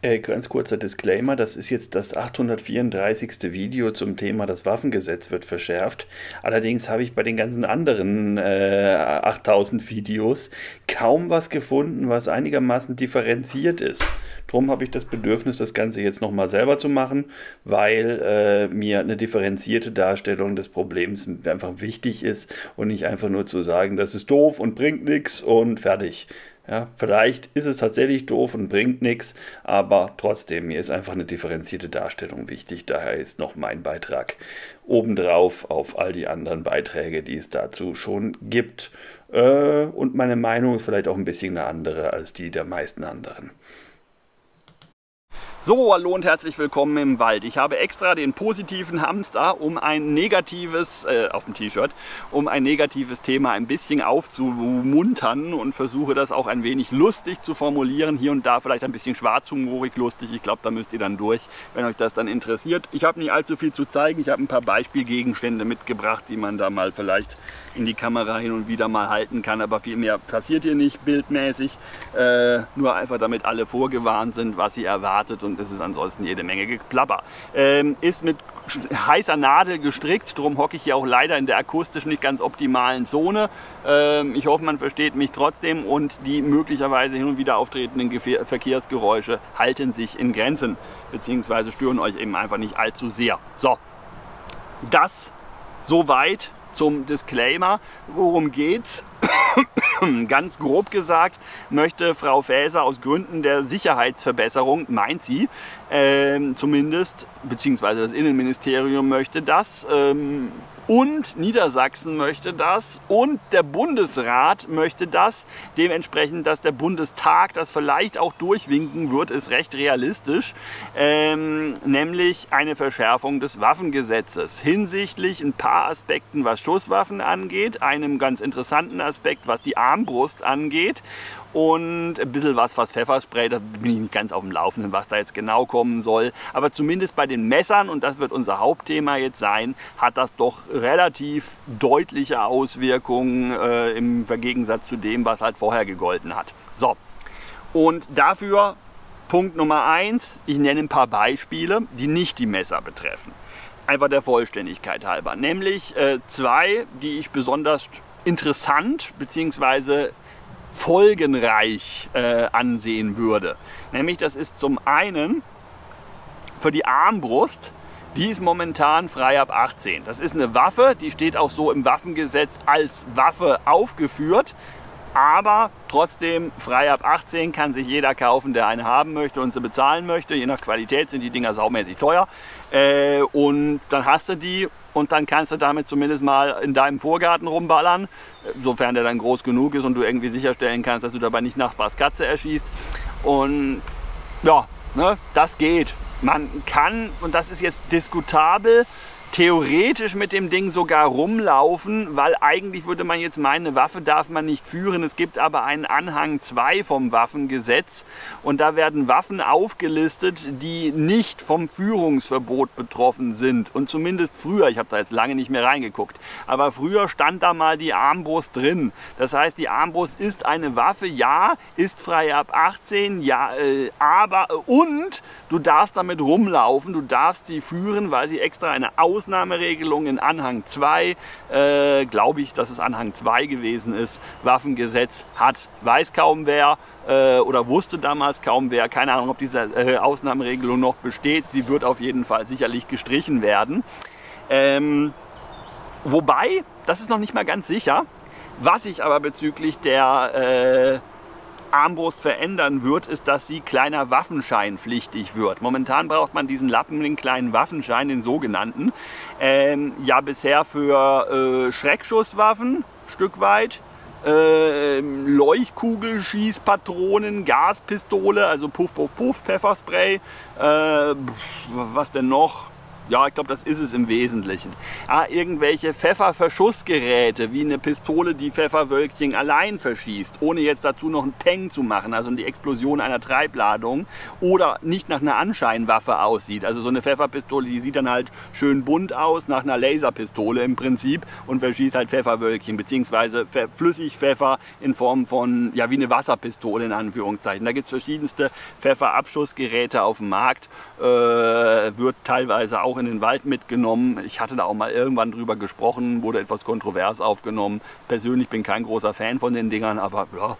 Äh, ganz kurzer Disclaimer, das ist jetzt das 834. Video zum Thema Das Waffengesetz wird verschärft. Allerdings habe ich bei den ganzen anderen äh, 8000 Videos kaum was gefunden, was einigermaßen differenziert ist. Drum habe ich das Bedürfnis, das Ganze jetzt nochmal selber zu machen, weil äh, mir eine differenzierte Darstellung des Problems einfach wichtig ist und nicht einfach nur zu sagen, das ist doof und bringt nichts und fertig. Ja, vielleicht ist es tatsächlich doof und bringt nichts, aber trotzdem, mir ist einfach eine differenzierte Darstellung wichtig. Daher ist noch mein Beitrag obendrauf auf all die anderen Beiträge, die es dazu schon gibt. Äh, und meine Meinung ist vielleicht auch ein bisschen eine andere als die der meisten anderen. So, hallo und herzlich willkommen im Wald. Ich habe extra den positiven Hamster, um ein negatives, äh, auf dem T-Shirt, um ein negatives Thema ein bisschen aufzumuntern und versuche das auch ein wenig lustig zu formulieren. Hier und da vielleicht ein bisschen schwarzhumorig lustig. Ich glaube, da müsst ihr dann durch, wenn euch das dann interessiert. Ich habe nicht allzu viel zu zeigen. Ich habe ein paar Beispielgegenstände mitgebracht, die man da mal vielleicht in die Kamera hin und wieder mal halten kann. Aber viel mehr passiert hier nicht bildmäßig. Äh, nur einfach, damit alle vorgewarnt sind, was sie erwartet und es ist ansonsten jede Menge Geplapper. Ähm, ist mit heißer Nadel gestrickt, darum hocke ich hier auch leider in der akustisch nicht ganz optimalen Zone. Ähm, ich hoffe, man versteht mich trotzdem und die möglicherweise hin und wieder auftretenden Gefähr Verkehrsgeräusche halten sich in Grenzen, beziehungsweise stören euch eben einfach nicht allzu sehr. So, das soweit zum Disclaimer. Worum geht's? Ganz grob gesagt möchte Frau Faeser aus Gründen der Sicherheitsverbesserung, meint sie ähm, zumindest, beziehungsweise das Innenministerium möchte das, ähm, und Niedersachsen möchte das und der Bundesrat möchte das. Dementsprechend, dass der Bundestag das vielleicht auch durchwinken wird, ist recht realistisch. Ähm, nämlich eine Verschärfung des Waffengesetzes hinsichtlich ein paar Aspekten, was Schusswaffen angeht, einem ganz interessanten Aspekt, was die Armbrust angeht und ein bisschen was, was Pfefferspray, da bin ich nicht ganz auf dem Laufenden, was da jetzt genau kommen soll. Aber zumindest bei den Messern, und das wird unser Hauptthema jetzt sein, hat das doch relativ deutliche Auswirkungen äh, im Gegensatz zu dem, was halt vorher gegolten hat. So, und dafür Punkt Nummer eins, ich nenne ein paar Beispiele, die nicht die Messer betreffen. Einfach der Vollständigkeit halber. Nämlich äh, zwei, die ich besonders interessant bzw folgenreich äh, ansehen würde. Nämlich das ist zum einen für die Armbrust, die ist momentan frei ab 18. Das ist eine Waffe, die steht auch so im Waffengesetz als Waffe aufgeführt aber trotzdem frei ab 18 kann sich jeder kaufen, der eine haben möchte und sie bezahlen möchte. Je nach Qualität sind die Dinger saumäßig teuer. Äh, und dann hast du die und dann kannst du damit zumindest mal in deinem Vorgarten rumballern, sofern der dann groß genug ist und du irgendwie sicherstellen kannst, dass du dabei nicht Nachbars Katze erschießt. Und ja, ne, das geht. Man kann, und das ist jetzt diskutabel, theoretisch mit dem Ding sogar rumlaufen, weil eigentlich würde man jetzt meinen, eine Waffe darf man nicht führen. Es gibt aber einen Anhang 2 vom Waffengesetz und da werden Waffen aufgelistet, die nicht vom Führungsverbot betroffen sind. Und zumindest früher, ich habe da jetzt lange nicht mehr reingeguckt, aber früher stand da mal die Armbrust drin. Das heißt, die Armbrust ist eine Waffe, ja, ist frei ab 18, ja, äh, aber äh, und du darfst damit rumlaufen, du darfst sie führen, weil sie extra eine Aus Ausnahmeregelung in Anhang 2, äh, glaube ich, dass es Anhang 2 gewesen ist, Waffengesetz hat. Weiß kaum wer äh, oder wusste damals kaum wer. Keine Ahnung, ob diese äh, Ausnahmeregelung noch besteht. Sie wird auf jeden Fall sicherlich gestrichen werden. Ähm, wobei, das ist noch nicht mal ganz sicher. Was ich aber bezüglich der äh, Armbrust verändern wird, ist, dass sie kleiner Waffenschein pflichtig wird. Momentan braucht man diesen Lappen, den kleinen Waffenschein, den sogenannten, ähm, ja bisher für äh, Schreckschusswaffen, Stück weit, äh, Leuchtkugelschießpatronen, Gaspistole, also Puff, Puff, Puff, Pfefferspray, äh, was denn noch? Ja, ich glaube, das ist es im Wesentlichen. Ah, irgendwelche Pfefferverschussgeräte, wie eine Pistole, die Pfefferwölkchen allein verschießt, ohne jetzt dazu noch einen Peng zu machen, also die Explosion einer Treibladung oder nicht nach einer Anscheinwaffe aussieht. Also so eine Pfefferpistole, die sieht dann halt schön bunt aus, nach einer Laserpistole im Prinzip und verschießt halt Pfefferwölkchen, beziehungsweise Flüssigpfeffer in Form von, ja, wie eine Wasserpistole in Anführungszeichen. Da gibt es verschiedenste Pfefferabschussgeräte auf dem Markt, äh, wird teilweise auch in den Wald mitgenommen. Ich hatte da auch mal irgendwann drüber gesprochen, wurde etwas kontrovers aufgenommen. Persönlich bin kein großer Fan von den Dingern, aber ja,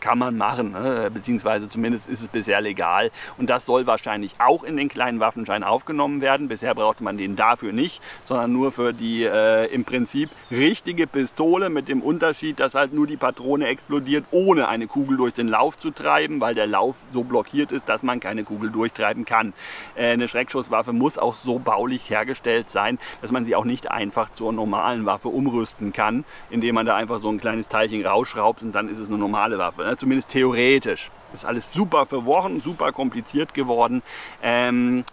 kann man machen, ne? beziehungsweise zumindest ist es bisher legal. Und das soll wahrscheinlich auch in den kleinen Waffenschein aufgenommen werden. Bisher brauchte man den dafür nicht, sondern nur für die äh, im Prinzip richtige Pistole mit dem Unterschied, dass halt nur die Patrone explodiert, ohne eine Kugel durch den Lauf zu treiben, weil der Lauf so blockiert ist, dass man keine Kugel durchtreiben kann. Äh, eine Schreckschusswaffe muss auch so baulich hergestellt sein, dass man sie auch nicht einfach zur normalen Waffe umrüsten kann, indem man da einfach so ein kleines Teilchen rausschraubt und dann ist es eine normale Waffe ne? Zumindest theoretisch. Ist alles super verworren, super kompliziert geworden. Ähm,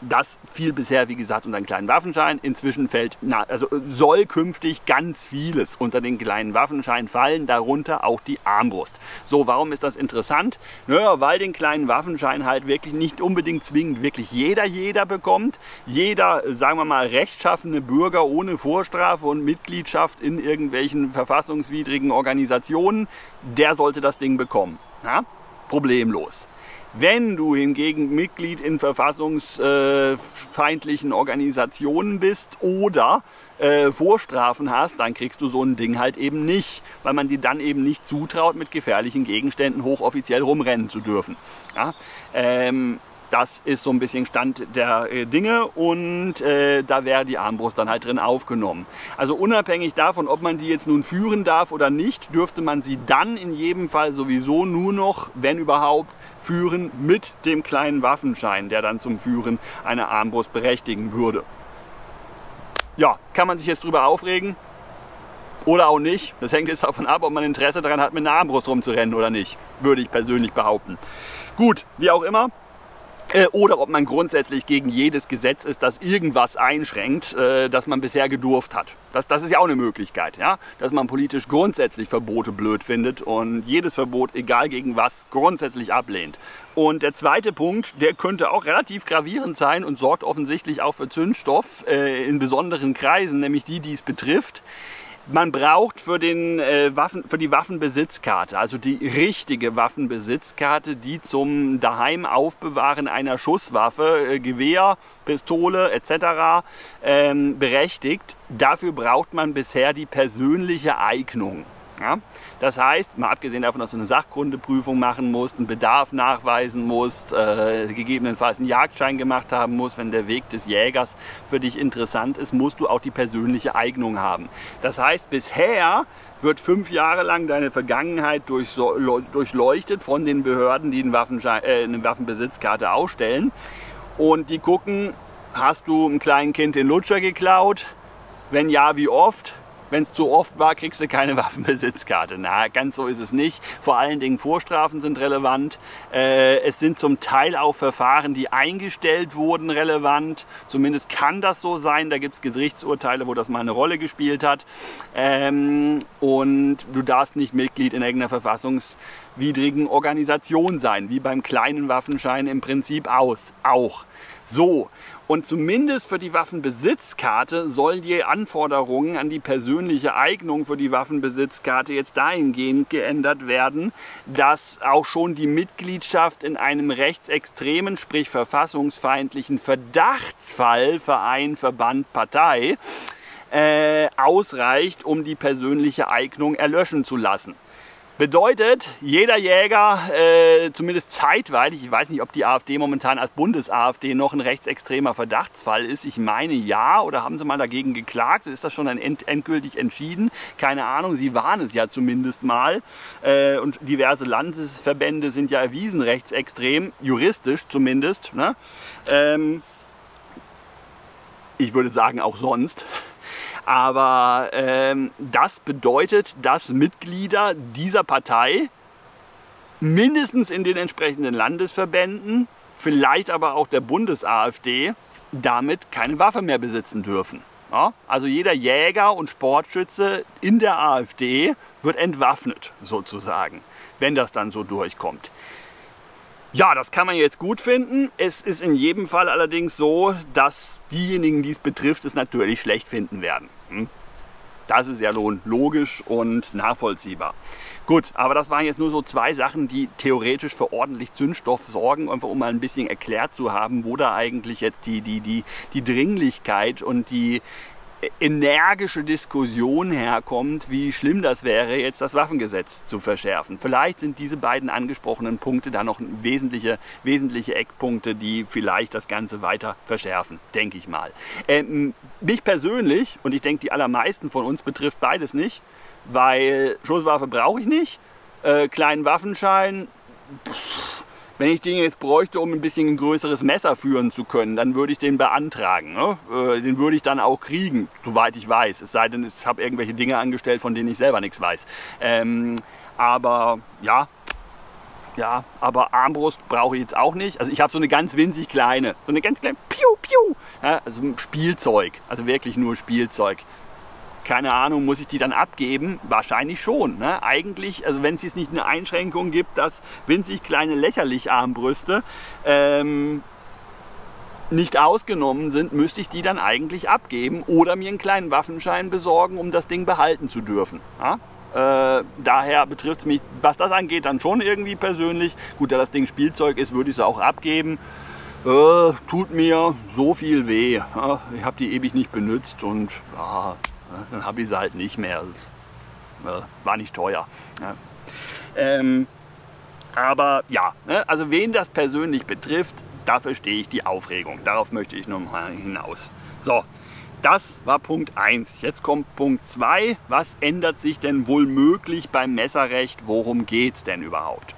das fiel bisher, wie gesagt, unter einen kleinen Waffenschein. Inzwischen fällt, na, also soll künftig ganz vieles unter den kleinen Waffenschein fallen, darunter auch die Armbrust. So, warum ist das interessant? Naja, weil den kleinen Waffenschein halt wirklich nicht unbedingt zwingend wirklich jeder, jeder bekommt. Jeder, sagen wir mal, rechtschaffene Bürger ohne Vorstrafe und Mitgliedschaft in irgendwelchen verfassungswidrigen Organisationen, der sollte das Ding bekommen. Ja? Problemlos. Wenn du hingegen Mitglied in verfassungsfeindlichen Organisationen bist oder äh, Vorstrafen hast, dann kriegst du so ein Ding halt eben nicht, weil man dir dann eben nicht zutraut, mit gefährlichen Gegenständen hochoffiziell rumrennen zu dürfen. Ja? Ähm, das ist so ein bisschen Stand der äh, Dinge und äh, da wäre die Armbrust dann halt drin aufgenommen. Also unabhängig davon, ob man die jetzt nun führen darf oder nicht, dürfte man sie dann in jedem Fall sowieso nur noch, wenn überhaupt, führen mit dem kleinen Waffenschein, der dann zum Führen einer Armbrust berechtigen würde. Ja, kann man sich jetzt drüber aufregen? Oder auch nicht. Das hängt jetzt davon ab, ob man Interesse daran hat, mit einer Armbrust rumzurennen oder nicht. Würde ich persönlich behaupten. Gut, wie auch immer. Äh, oder ob man grundsätzlich gegen jedes Gesetz ist, das irgendwas einschränkt, äh, das man bisher gedurft hat. Das, das ist ja auch eine Möglichkeit, ja? dass man politisch grundsätzlich Verbote blöd findet und jedes Verbot, egal gegen was, grundsätzlich ablehnt. Und der zweite Punkt, der könnte auch relativ gravierend sein und sorgt offensichtlich auch für Zündstoff äh, in besonderen Kreisen, nämlich die, die es betrifft man braucht für, den, äh, Waffen, für die Waffenbesitzkarte, also die richtige Waffenbesitzkarte, die zum daheim Aufbewahren einer Schusswaffe, äh, Gewehr, Pistole etc. Ähm, berechtigt. Dafür braucht man bisher die persönliche Eignung. Ja? Das heißt, mal abgesehen davon, dass du eine Sachkundeprüfung machen musst, einen Bedarf nachweisen musst, äh, gegebenenfalls einen Jagdschein gemacht haben musst, wenn der Weg des Jägers für dich interessant ist, musst du auch die persönliche Eignung haben. Das heißt, bisher wird fünf Jahre lang deine Vergangenheit durchleuchtet von den Behörden, die äh, eine Waffenbesitzkarte ausstellen. Und die gucken, hast du einem kleinen Kind den Lutscher geklaut? Wenn ja, wie oft? Wenn es zu oft war, kriegst du keine Waffenbesitzkarte. Na, ganz so ist es nicht. Vor allen Dingen Vorstrafen sind relevant. Äh, es sind zum Teil auch Verfahren, die eingestellt wurden, relevant. Zumindest kann das so sein. Da gibt es Gerichtsurteile, wo das mal eine Rolle gespielt hat. Ähm, und du darfst nicht Mitglied in irgendeiner verfassungswidrigen Organisation sein, wie beim kleinen Waffenschein im Prinzip aus. Auch. So, und zumindest für die Waffenbesitzkarte sollen die Anforderungen an die persönliche Eignung für die Waffenbesitzkarte jetzt dahingehend geändert werden, dass auch schon die Mitgliedschaft in einem rechtsextremen, sprich verfassungsfeindlichen Verdachtsfall, Verein, Verband, Partei, äh, ausreicht, um die persönliche Eignung erlöschen zu lassen. Bedeutet, jeder Jäger, äh, zumindest zeitweilig, ich weiß nicht, ob die AfD momentan als Bundes-AfD noch ein rechtsextremer Verdachtsfall ist. Ich meine ja, oder haben sie mal dagegen geklagt? Ist das schon end endgültig entschieden? Keine Ahnung, sie waren es ja zumindest mal. Äh, und diverse Landesverbände sind ja erwiesen rechtsextrem, juristisch zumindest. Ne? Ähm, ich würde sagen auch sonst. Aber ähm, das bedeutet, dass Mitglieder dieser Partei mindestens in den entsprechenden Landesverbänden, vielleicht aber auch der Bundes-AfD, damit keine Waffe mehr besitzen dürfen. Ja? Also jeder Jäger und Sportschütze in der AfD wird entwaffnet sozusagen, wenn das dann so durchkommt. Ja, das kann man jetzt gut finden. Es ist in jedem Fall allerdings so, dass diejenigen, die es betrifft, es natürlich schlecht finden werden. Hm? Das ist ja logisch und nachvollziehbar. Gut, aber das waren jetzt nur so zwei Sachen, die theoretisch für ordentlich Zündstoff sorgen, einfach um mal ein bisschen erklärt zu haben, wo da eigentlich jetzt die, die, die, die Dringlichkeit und die energische Diskussion herkommt, wie schlimm das wäre, jetzt das Waffengesetz zu verschärfen. Vielleicht sind diese beiden angesprochenen Punkte da noch wesentliche, wesentliche Eckpunkte, die vielleicht das Ganze weiter verschärfen, denke ich mal. Ähm, mich persönlich, und ich denke die allermeisten von uns betrifft beides nicht, weil Schusswaffe brauche ich nicht, äh, kleinen Waffenschein, pff, wenn ich den jetzt bräuchte, um ein bisschen ein größeres Messer führen zu können, dann würde ich den beantragen. Ne? Äh, den würde ich dann auch kriegen, soweit ich weiß. Es sei denn, ich habe irgendwelche Dinge angestellt, von denen ich selber nichts weiß. Ähm, aber ja, ja, aber Armbrust brauche ich jetzt auch nicht. Also ich habe so eine ganz winzig kleine, so eine ganz kleine Piu Piu, ja, also Spielzeug, also wirklich nur Spielzeug keine Ahnung, muss ich die dann abgeben? Wahrscheinlich schon. Ne? Eigentlich, also wenn es jetzt nicht eine Einschränkung gibt, dass winzig kleine lächerlich Armbrüste ähm, nicht ausgenommen sind, müsste ich die dann eigentlich abgeben oder mir einen kleinen Waffenschein besorgen, um das Ding behalten zu dürfen. Ja? Äh, daher betrifft es mich, was das angeht, dann schon irgendwie persönlich. Gut, da das Ding Spielzeug ist, würde ich es auch abgeben. Äh, tut mir so viel weh. Ja, ich habe die ewig nicht benutzt und ja, dann habe ich sie halt nicht mehr. Das, war nicht teuer. Ähm, aber ja, ne, also wen das persönlich betrifft, da verstehe ich die Aufregung. Darauf möchte ich nochmal hinaus. So, das war Punkt 1. Jetzt kommt Punkt 2. Was ändert sich denn wohl möglich beim Messerrecht? Worum geht es denn überhaupt?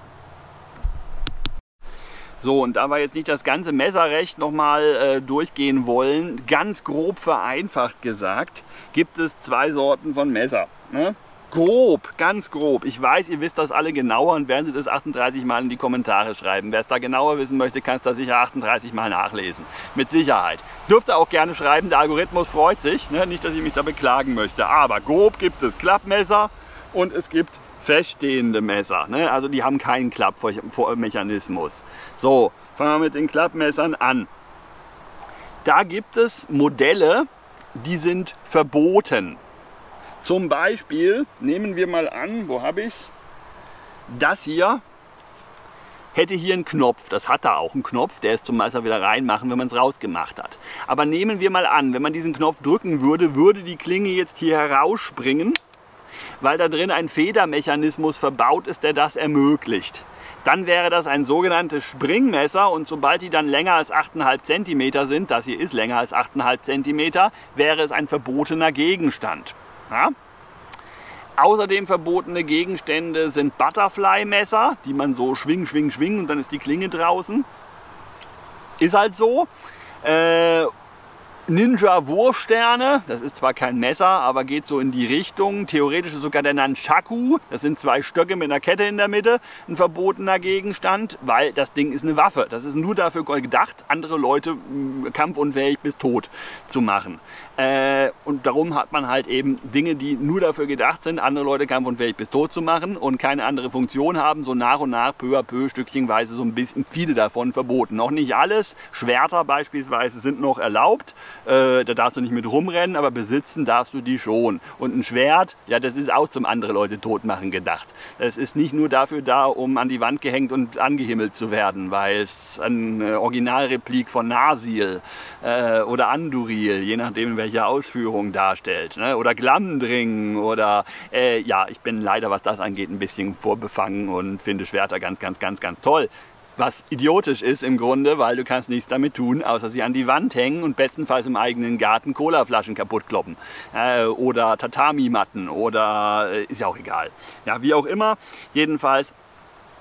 So, und da wir jetzt nicht das ganze Messerrecht nochmal äh, durchgehen wollen, ganz grob vereinfacht gesagt, gibt es zwei Sorten von Messer. Ne? Grob, ganz grob. Ich weiß, ihr wisst das alle genauer und werden Sie das 38 Mal in die Kommentare schreiben. Wer es da genauer wissen möchte, kann es da sicher 38 Mal nachlesen. Mit Sicherheit. Dürft ihr auch gerne schreiben, der Algorithmus freut sich. Ne? Nicht, dass ich mich da beklagen möchte. Aber grob gibt es Klappmesser und es gibt feststehende Messer. Ne? Also die haben keinen Klappmechanismus. So, fangen wir mit den Klappmessern an. Da gibt es Modelle, die sind verboten. Zum Beispiel, nehmen wir mal an, wo habe ich? Das hier hätte hier einen Knopf. Das hat da auch einen Knopf, der ist zum Messer wieder reinmachen, wenn man es rausgemacht hat. Aber nehmen wir mal an, wenn man diesen Knopf drücken würde, würde die Klinge jetzt hier herausspringen weil da drin ein Federmechanismus verbaut ist, der das ermöglicht. Dann wäre das ein sogenanntes Springmesser und sobald die dann länger als 8,5 cm sind, das hier ist länger als 8,5 cm, wäre es ein verbotener Gegenstand. Ja? Außerdem verbotene Gegenstände sind Butterfly-Messer, die man so schwing, schwing, schwing und dann ist die Klinge draußen. Ist halt so. Äh, Ninja-Wurfsterne. Das ist zwar kein Messer, aber geht so in die Richtung. Theoretisch ist sogar der Nunchaku. Das sind zwei Stöcke mit einer Kette in der Mitte. Ein verbotener Gegenstand, weil das Ding ist eine Waffe. Das ist nur dafür gedacht, andere Leute kampfunfähig bis tot zu machen. Äh, und darum hat man halt eben Dinge, die nur dafür gedacht sind, andere Leute kampfunfähig bis tot zu machen und keine andere Funktion haben, so nach und nach, peu à peu, stückchenweise so ein bisschen viele davon verboten. Noch nicht alles. Schwerter beispielsweise sind noch erlaubt. Äh, da darfst du nicht mit rumrennen, aber besitzen darfst du die schon. Und ein Schwert, ja, das ist auch zum andere Leute tot machen gedacht. Das ist nicht nur dafür da, um an die Wand gehängt und angehimmelt zu werden, weil es ein Originalreplik von Nasil äh, oder Anduril, je nachdem, welche welche Ausführung darstellt. Ne? Oder Glamdring oder äh, ja, ich bin leider, was das angeht, ein bisschen vorbefangen und finde Schwerter ganz, ganz, ganz, ganz toll. Was idiotisch ist im Grunde, weil du kannst nichts damit tun, außer sie an die Wand hängen und bestenfalls im eigenen Garten Colaflaschen kaputt kloppen. Äh, oder Tatami-Matten oder äh, ist ja auch egal. Ja, wie auch immer. Jedenfalls,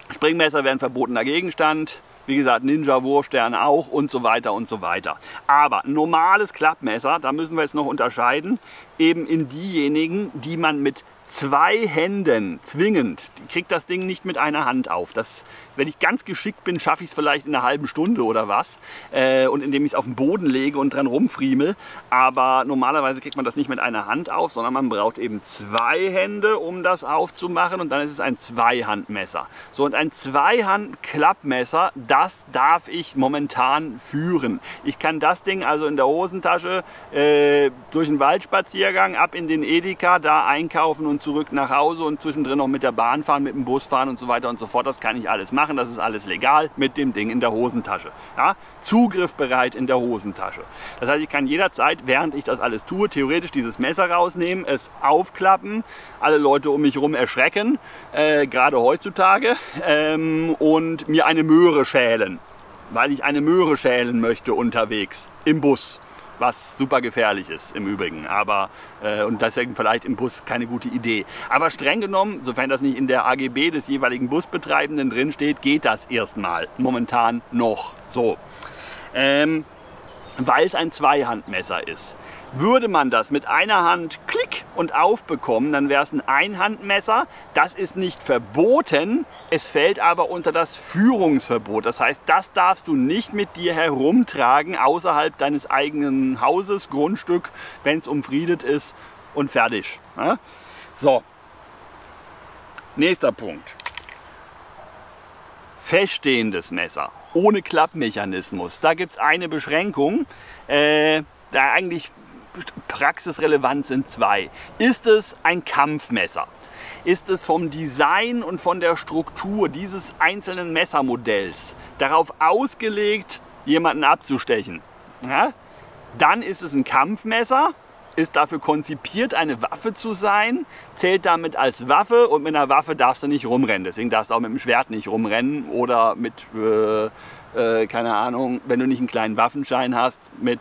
Springmesser wären verbotener Gegenstand. Wie gesagt, Ninja-Wurfsterne auch und so weiter und so weiter. Aber normales Klappmesser, da müssen wir jetzt noch unterscheiden, eben in diejenigen, die man mit zwei Händen zwingend, kriegt das Ding nicht mit einer Hand auf. Das, wenn ich ganz geschickt bin, schaffe ich es vielleicht in einer halben Stunde oder was. Äh, und indem ich es auf den Boden lege und dran rumfriemel. Aber normalerweise kriegt man das nicht mit einer Hand auf, sondern man braucht eben zwei Hände, um das aufzumachen. Und dann ist es ein Zweihandmesser. So, und ein Zweihand-Klappmesser, das darf ich momentan führen. Ich kann das Ding also in der Hosentasche äh, durch den Waldspaziergang ab in den Edeka, da einkaufen und zurück nach Hause und zwischendrin noch mit der Bahn fahren, mit dem Bus fahren und so weiter und so fort. Das kann ich alles machen, das ist alles legal mit dem Ding in der Hosentasche. Ja? Zugriffbereit in der Hosentasche. Das heißt, ich kann jederzeit, während ich das alles tue, theoretisch dieses Messer rausnehmen, es aufklappen, alle Leute um mich herum erschrecken, äh, gerade heutzutage, ähm, und mir eine Möhre schälen, weil ich eine Möhre schälen möchte unterwegs im Bus was super gefährlich ist im Übrigen. Aber äh, und deswegen vielleicht im Bus keine gute Idee. Aber streng genommen, sofern das nicht in der AGB des jeweiligen Busbetreibenden drin steht, geht das erstmal momentan noch so. Ähm, weil es ein Zweihandmesser ist. Würde man das mit einer Hand klick und aufbekommen, dann wäre es ein Einhandmesser. Das ist nicht verboten, es fällt aber unter das Führungsverbot. Das heißt, das darfst du nicht mit dir herumtragen außerhalb deines eigenen Hauses, Grundstück, wenn es umfriedet ist und fertig. So, nächster Punkt. Feststehendes Messer ohne Klappmechanismus. Da gibt es eine Beschränkung. Äh, da eigentlich praxisrelevant sind zwei. Ist es ein Kampfmesser? Ist es vom Design und von der Struktur dieses einzelnen Messermodells darauf ausgelegt, jemanden abzustechen? Ja? Dann ist es ein Kampfmesser, ist dafür konzipiert, eine Waffe zu sein, zählt damit als Waffe und mit einer Waffe darfst du nicht rumrennen. Deswegen darfst du auch mit dem Schwert nicht rumrennen oder mit, äh, äh, keine Ahnung, wenn du nicht einen kleinen Waffenschein hast, mit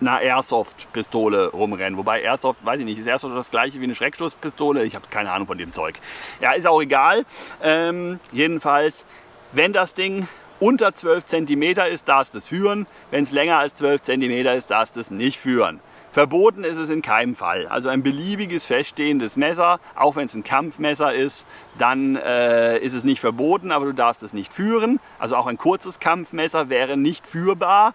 einer Airsoft-Pistole rumrennen. Wobei Airsoft, weiß ich nicht, ist Airsoft das gleiche wie eine Schreckschusspistole? Ich habe keine Ahnung von dem Zeug. Ja, ist auch egal. Ähm, jedenfalls, wenn das Ding unter 12 cm ist, darfst du es führen. Wenn es länger als 12 cm ist, darfst du es nicht führen. Verboten ist es in keinem Fall. Also ein beliebiges feststehendes Messer, auch wenn es ein Kampfmesser ist, dann äh, ist es nicht verboten, aber du darfst es nicht führen. Also auch ein kurzes Kampfmesser wäre nicht führbar.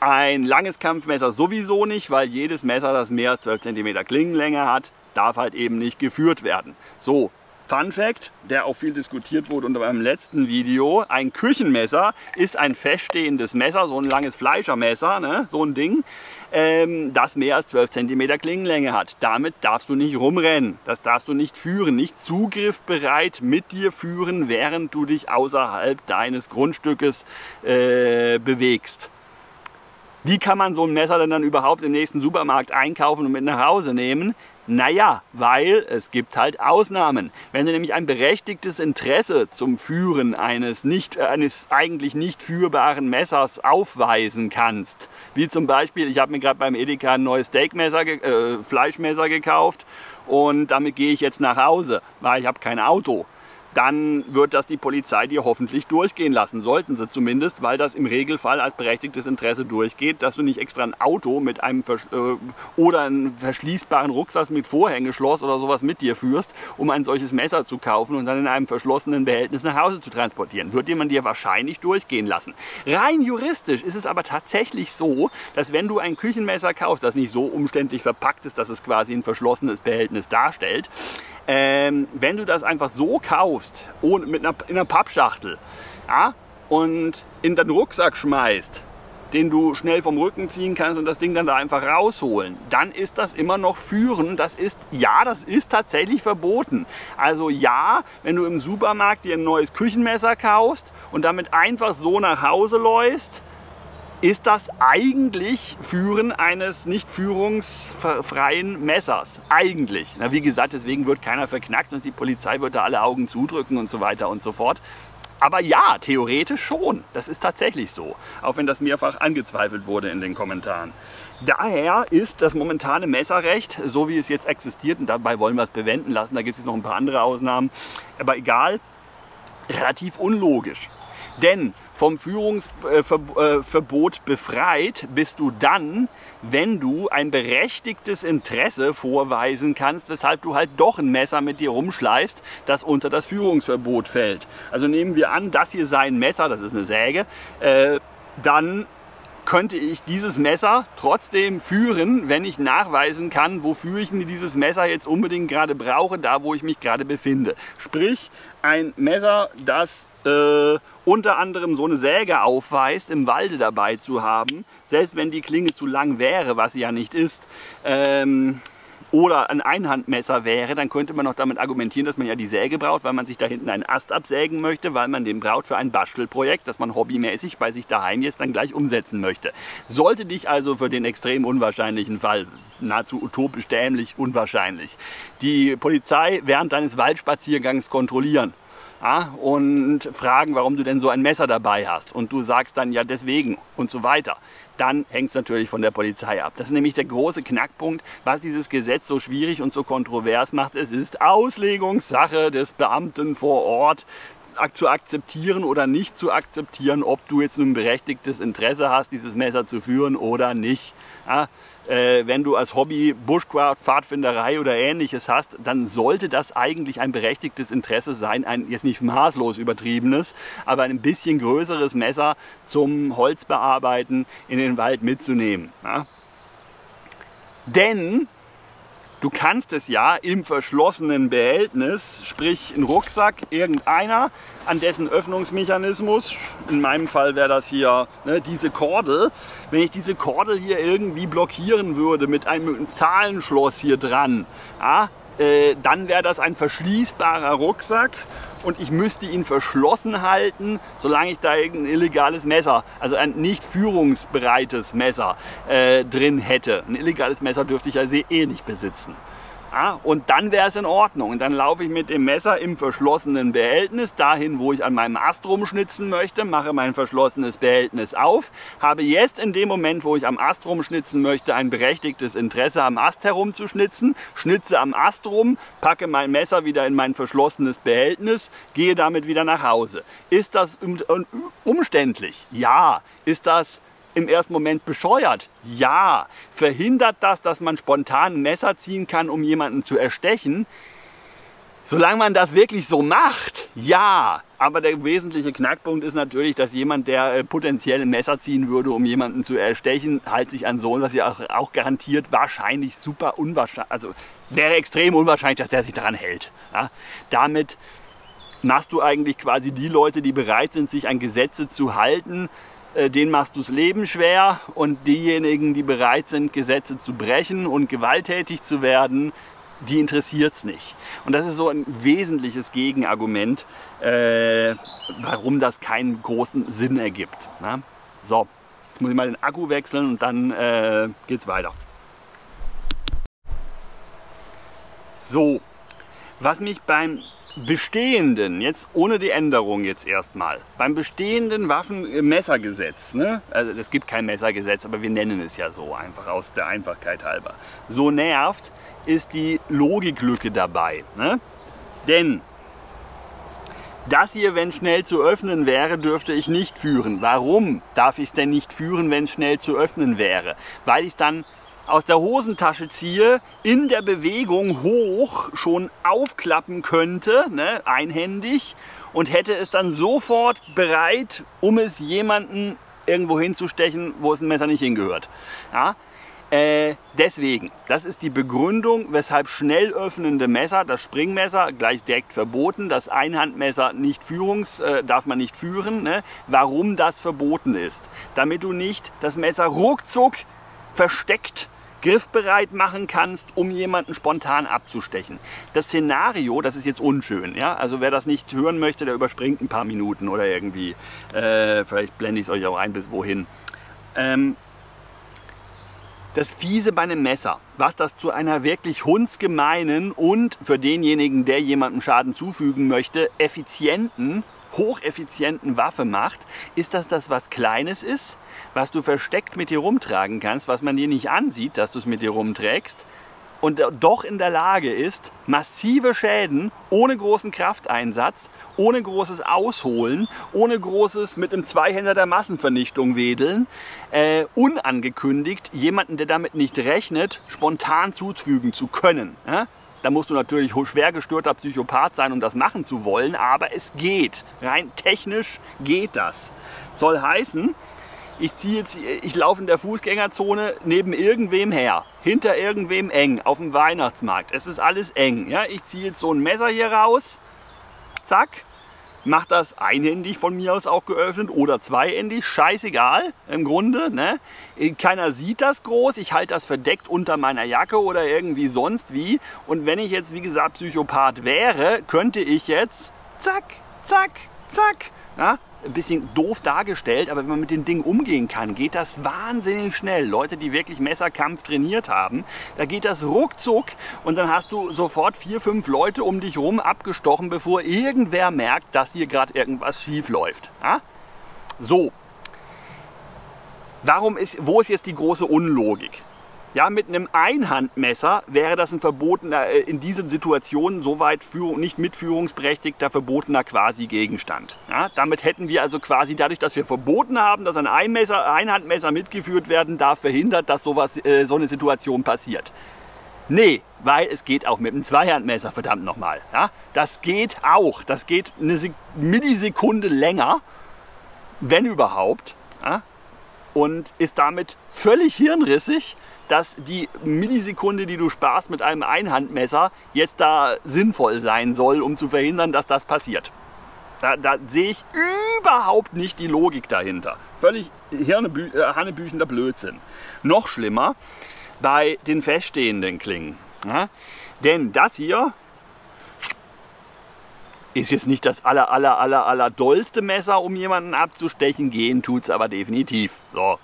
Ein langes Kampfmesser sowieso nicht, weil jedes Messer, das mehr als 12 cm Klingenlänge hat, darf halt eben nicht geführt werden. So, Fun Fact, der auch viel diskutiert wurde unter meinem letzten Video, ein Küchenmesser ist ein feststehendes Messer, so ein langes Fleischermesser, ne, so ein Ding, ähm, das mehr als 12 cm Klingenlänge hat. Damit darfst du nicht rumrennen, das darfst du nicht führen, nicht zugriffbereit mit dir führen, während du dich außerhalb deines Grundstückes äh, bewegst. Wie kann man so ein Messer denn dann überhaupt im nächsten Supermarkt einkaufen und mit nach Hause nehmen? Naja, weil es gibt halt Ausnahmen. Wenn du nämlich ein berechtigtes Interesse zum Führen eines, nicht, äh, eines eigentlich nicht führbaren Messers aufweisen kannst, wie zum Beispiel, ich habe mir gerade beim Edeka ein neues Steakmesser, äh, Fleischmesser gekauft und damit gehe ich jetzt nach Hause, weil ich habe kein Auto dann wird das die Polizei dir hoffentlich durchgehen lassen. Sollten sie zumindest, weil das im Regelfall als berechtigtes Interesse durchgeht, dass du nicht extra ein Auto mit einem Versch äh, oder einen verschließbaren Rucksack mit Vorhängeschloss oder sowas mit dir führst, um ein solches Messer zu kaufen und dann in einem verschlossenen Behältnis nach Hause zu transportieren. Wird jemand dir wahrscheinlich durchgehen lassen. Rein juristisch ist es aber tatsächlich so, dass wenn du ein Küchenmesser kaufst, das nicht so umständlich verpackt ist, dass es quasi ein verschlossenes Behältnis darstellt, ähm, wenn du das einfach so kaufst, ohne, mit einer, in einer Pappschachtel, ja, und in deinen Rucksack schmeißt, den du schnell vom Rücken ziehen kannst und das Ding dann da einfach rausholen, dann ist das immer noch führen. Das ist, ja, das ist tatsächlich verboten. Also ja, wenn du im Supermarkt dir ein neues Küchenmesser kaufst und damit einfach so nach Hause läufst, ist das eigentlich Führen eines nicht führungsfreien Messers. Eigentlich. Na, wie gesagt, deswegen wird keiner verknackt und die Polizei wird da alle Augen zudrücken und so weiter und so fort. Aber ja, theoretisch schon. Das ist tatsächlich so. Auch wenn das mehrfach angezweifelt wurde in den Kommentaren. Daher ist das momentane Messerrecht, so wie es jetzt existiert, und dabei wollen wir es bewenden lassen, da gibt es noch ein paar andere Ausnahmen, aber egal, relativ unlogisch. Denn vom Führungsverbot befreit bist du dann, wenn du ein berechtigtes Interesse vorweisen kannst, weshalb du halt doch ein Messer mit dir rumschleifst, das unter das Führungsverbot fällt. Also nehmen wir an, das hier sei ein Messer, das ist eine Säge, äh, dann könnte ich dieses Messer trotzdem führen, wenn ich nachweisen kann, wofür ich dieses Messer jetzt unbedingt gerade brauche, da wo ich mich gerade befinde. Sprich, ein Messer, das äh, unter anderem so eine Säge aufweist, im Walde dabei zu haben, selbst wenn die Klinge zu lang wäre, was sie ja nicht ist, ähm, oder ein Einhandmesser wäre, dann könnte man noch damit argumentieren, dass man ja die Säge braucht, weil man sich da hinten einen Ast absägen möchte, weil man den braucht für ein Bastelprojekt, das man hobbymäßig bei sich daheim jetzt dann gleich umsetzen möchte. Sollte dich also für den extrem unwahrscheinlichen Fall, nahezu utopisch dämlich unwahrscheinlich, die Polizei während deines Waldspaziergangs kontrollieren, ja, und fragen, warum du denn so ein Messer dabei hast. Und du sagst dann ja deswegen und so weiter. Dann hängt es natürlich von der Polizei ab. Das ist nämlich der große Knackpunkt, was dieses Gesetz so schwierig und so kontrovers macht. Es ist Auslegungssache des Beamten vor Ort zu akzeptieren oder nicht zu akzeptieren, ob du jetzt ein berechtigtes Interesse hast, dieses Messer zu führen oder nicht. Ja, äh, wenn du als Hobby Bushcraft, Pfadfinderei oder ähnliches hast, dann sollte das eigentlich ein berechtigtes Interesse sein, ein jetzt nicht maßlos übertriebenes, aber ein bisschen größeres Messer zum Holzbearbeiten in den Wald mitzunehmen. Ja. Denn Du kannst es ja im verschlossenen Behältnis, sprich ein Rucksack, irgendeiner, an dessen Öffnungsmechanismus, in meinem Fall wäre das hier ne, diese Kordel, wenn ich diese Kordel hier irgendwie blockieren würde mit einem Zahlenschloss hier dran, ja, äh, dann wäre das ein verschließbarer Rucksack und ich müsste ihn verschlossen halten, solange ich da ein illegales Messer, also ein nicht führungsbereites Messer äh, drin hätte. Ein illegales Messer dürfte ich ja eh nicht besitzen. Und dann wäre es in Ordnung. Und dann laufe ich mit dem Messer im verschlossenen Behältnis dahin, wo ich an meinem Ast rumschnitzen möchte, mache mein verschlossenes Behältnis auf, habe jetzt in dem Moment, wo ich am Ast rumschnitzen möchte, ein berechtigtes Interesse am Ast herumzuschnitzen, schnitze am Ast rum, packe mein Messer wieder in mein verschlossenes Behältnis, gehe damit wieder nach Hause. Ist das umständlich? Ja. Ist das im ersten Moment bescheuert? Ja. Verhindert das, dass man spontan ein Messer ziehen kann, um jemanden zu erstechen? Solange man das wirklich so macht, ja. Aber der wesentliche Knackpunkt ist natürlich, dass jemand, der äh, potenziell ein Messer ziehen würde, um jemanden zu erstechen, halt sich an so was ja auch, auch garantiert wahrscheinlich super unwahrscheinlich, also wäre extrem unwahrscheinlich, dass der sich daran hält. Ja? Damit machst du eigentlich quasi die Leute, die bereit sind, sich an Gesetze zu halten, äh, denen machst du das Leben schwer und diejenigen, die bereit sind, Gesetze zu brechen und gewalttätig zu werden, die interessiert es nicht. Und das ist so ein wesentliches Gegenargument, äh, warum das keinen großen Sinn ergibt. Na? So, jetzt muss ich mal den Akku wechseln und dann äh, es weiter. So, was mich beim bestehenden, jetzt ohne die Änderung jetzt erstmal, beim bestehenden Waffenmessergesetz, ne? also es gibt kein Messergesetz, aber wir nennen es ja so einfach aus der Einfachkeit halber, so nervt, ist die Logiklücke dabei. Ne? Denn das hier, wenn schnell zu öffnen wäre, dürfte ich nicht führen. Warum darf ich es denn nicht führen, wenn es schnell zu öffnen wäre? Weil ich es dann aus der Hosentasche ziehe, in der Bewegung hoch schon aufklappen könnte, ne, einhändig, und hätte es dann sofort bereit, um es jemanden irgendwo hinzustechen, wo es ein Messer nicht hingehört. Ja? Äh, deswegen, das ist die Begründung, weshalb schnell öffnende Messer, das Springmesser gleich direkt verboten, das Einhandmesser nicht führungs, äh, darf man nicht führen, ne? warum das verboten ist. Damit du nicht das Messer ruckzuck versteckt griffbereit machen kannst, um jemanden spontan abzustechen. Das Szenario, das ist jetzt unschön. Ja? Also wer das nicht hören möchte, der überspringt ein paar Minuten oder irgendwie. Äh, vielleicht blende ich es euch auch ein, bis wohin. Ähm, das Fiese bei einem Messer, was das zu einer wirklich hundsgemeinen und für denjenigen, der jemandem Schaden zufügen möchte, effizienten hocheffizienten Waffe macht, ist, dass das was Kleines ist, was du versteckt mit dir rumtragen kannst, was man dir nicht ansieht, dass du es mit dir rumträgst und doch in der Lage ist, massive Schäden ohne großen Krafteinsatz, ohne großes Ausholen, ohne großes mit einem Zweihänder der Massenvernichtung wedeln, äh, unangekündigt jemanden, der damit nicht rechnet, spontan zufügen zu können. Ja? Da musst du natürlich schwer gestörter Psychopath sein, um das machen zu wollen, aber es geht. Rein technisch geht das. Soll heißen, ich ziehe jetzt, ich laufe in der Fußgängerzone neben irgendwem her, hinter irgendwem eng, auf dem Weihnachtsmarkt. Es ist alles eng. Ja? Ich ziehe jetzt so ein Messer hier raus, zack, mach das einhändig von mir aus auch geöffnet oder zweihändig, scheißegal im Grunde. Ne? Keiner sieht das groß, ich halte das verdeckt unter meiner Jacke oder irgendwie sonst wie. Und wenn ich jetzt, wie gesagt, Psychopath wäre, könnte ich jetzt zack, zack, zack, ja, ein bisschen doof dargestellt, aber wenn man mit den Dingen umgehen kann, geht das wahnsinnig schnell. Leute, die wirklich Messerkampf trainiert haben, da geht das ruckzuck und dann hast du sofort vier, fünf Leute um dich rum abgestochen, bevor irgendwer merkt, dass hier gerade irgendwas schief läuft. Ja? So. Warum ist, wo ist jetzt die große Unlogik? Ja, mit einem Einhandmesser wäre das ein verbotener, äh, in diesen Situationen soweit nicht mitführungsberechtigter, verbotener quasi Gegenstand. Ja, damit hätten wir also quasi dadurch, dass wir verboten haben, dass ein Einmesser, Einhandmesser mitgeführt werden darf, verhindert, dass sowas, äh, so eine Situation passiert. Nee, weil es geht auch mit einem Zweihandmesser, verdammt nochmal. Ja, das geht auch. Das geht eine Millisekunde länger, wenn überhaupt. Ja, und ist damit völlig hirnrissig dass die Millisekunde, die du sparst mit einem Einhandmesser, jetzt da sinnvoll sein soll, um zu verhindern, dass das passiert. Da, da sehe ich überhaupt nicht die Logik dahinter. Völlig Hirnebü äh, hanebüchender Blödsinn. Noch schlimmer bei den feststehenden Klingen. Ja? Denn das hier ist jetzt nicht das aller, aller, aller, aller dollste Messer, um jemanden abzustechen. Gehen tut es aber definitiv. So.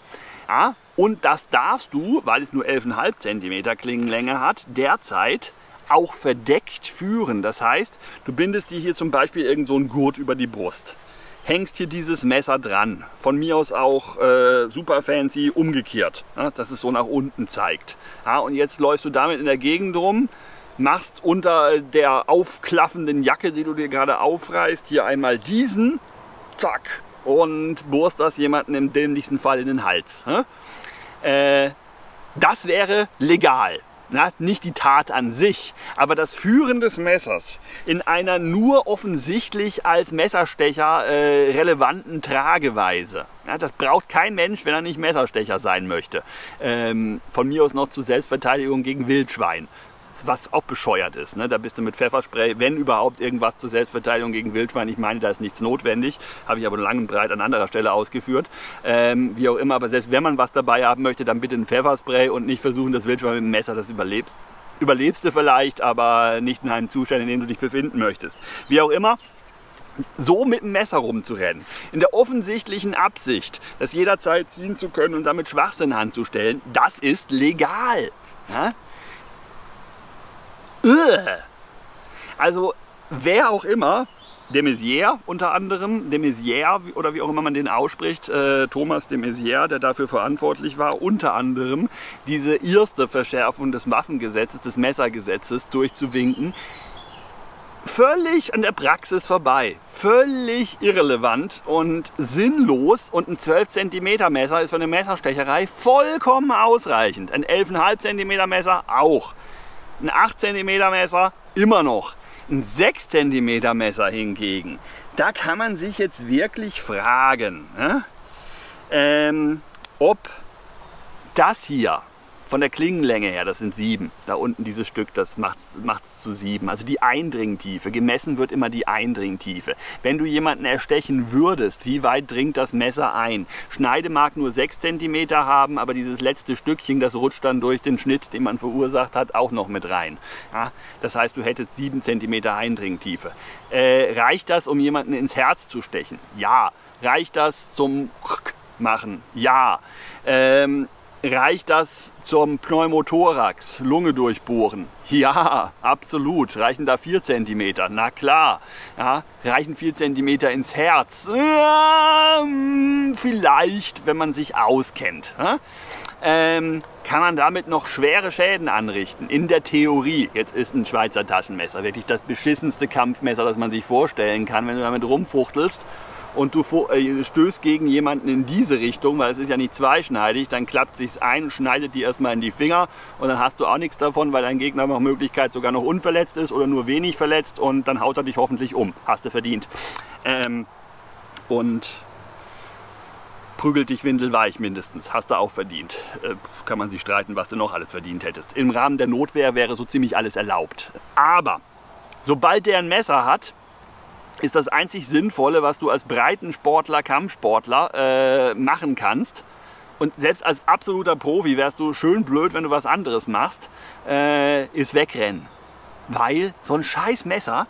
Ja? Und das darfst du, weil es nur 11,5 cm Klingenlänge hat, derzeit auch verdeckt führen. Das heißt, du bindest dir hier zum Beispiel irgend so einen Gurt über die Brust. Hängst hier dieses Messer dran. Von mir aus auch äh, super fancy umgekehrt, ja, dass es so nach unten zeigt. Ja, und jetzt läufst du damit in der Gegend rum, machst unter der aufklaffenden Jacke, die du dir gerade aufreißt, hier einmal diesen, zack, und bohrst das jemanden im dämlichsten Fall in den Hals. Äh, das wäre legal. Na, nicht die Tat an sich, aber das Führen des Messers in einer nur offensichtlich als Messerstecher äh, relevanten Trageweise. Ja, das braucht kein Mensch, wenn er nicht Messerstecher sein möchte. Ähm, von mir aus noch zur Selbstverteidigung gegen Wildschwein was auch bescheuert ist. Ne? Da bist du mit Pfefferspray, wenn überhaupt irgendwas zur Selbstverteidigung gegen Wildschwein. Ich meine, da ist nichts notwendig. Habe ich aber lang und breit an anderer Stelle ausgeführt. Ähm, wie auch immer, aber selbst wenn man was dabei haben möchte, dann bitte ein Pfefferspray und nicht versuchen, das Wildschwein mit dem Messer das überlebst. Überlebst du vielleicht, aber nicht in einem Zustand, in dem du dich befinden möchtest. Wie auch immer, so mit dem Messer rumzurennen, in der offensichtlichen Absicht, das jederzeit ziehen zu können und damit Schwachsinn anzustellen, das ist legal. Ja? Also wer auch immer, de Maizière unter anderem, de Maizière oder wie auch immer man den ausspricht, äh, Thomas de Maizière, der dafür verantwortlich war, unter anderem diese erste Verschärfung des Waffengesetzes, des Messergesetzes durchzuwinken, völlig an der Praxis vorbei, völlig irrelevant und sinnlos und ein 12 cm Messer ist für eine Messerstecherei vollkommen ausreichend. Ein 11,5 cm Messer auch. Ein 8 cm Messer immer noch. Ein 6 cm Messer hingegen, da kann man sich jetzt wirklich fragen, ne? ähm, ob das hier von der Klingenlänge her, das sind sieben. Da unten dieses Stück, das macht es zu sieben. Also die Eindringtiefe. Gemessen wird immer die Eindringtiefe. Wenn du jemanden erstechen würdest, wie weit dringt das Messer ein? Schneide mag nur sechs Zentimeter haben, aber dieses letzte Stückchen, das rutscht dann durch den Schnitt, den man verursacht hat, auch noch mit rein. Ja, das heißt, du hättest sieben Zentimeter Eindringtiefe. Äh, reicht das, um jemanden ins Herz zu stechen? Ja. Reicht das zum machen? Ja. Ähm, Reicht das zum Pneumothorax, Lunge durchbohren? Ja, absolut. Reichen da 4 cm? Na klar. Ja, reichen 4 cm ins Herz? Ja, vielleicht, wenn man sich auskennt. Ähm, kann man damit noch schwere Schäden anrichten. In der Theorie. Jetzt ist ein Schweizer Taschenmesser wirklich das beschissenste Kampfmesser, das man sich vorstellen kann, wenn du damit rumfuchtelst und du äh, stößt gegen jemanden in diese Richtung, weil es ist ja nicht zweischneidig, dann klappt sich's ein, schneidet die erstmal in die Finger und dann hast du auch nichts davon, weil dein Gegner nach Möglichkeit sogar noch unverletzt ist oder nur wenig verletzt und dann haut er dich hoffentlich um. Hast du verdient. Ähm, und prügelt dich windelweich mindestens. Hast du auch verdient. Äh, kann man sich streiten, was du noch alles verdient hättest. Im Rahmen der Notwehr wäre so ziemlich alles erlaubt. Aber sobald der ein Messer hat, ist das einzig Sinnvolle, was du als Breitensportler, Kampfsportler äh, machen kannst. Und selbst als absoluter Profi wärst du schön blöd, wenn du was anderes machst, äh, ist wegrennen. Weil so ein scheiß Messer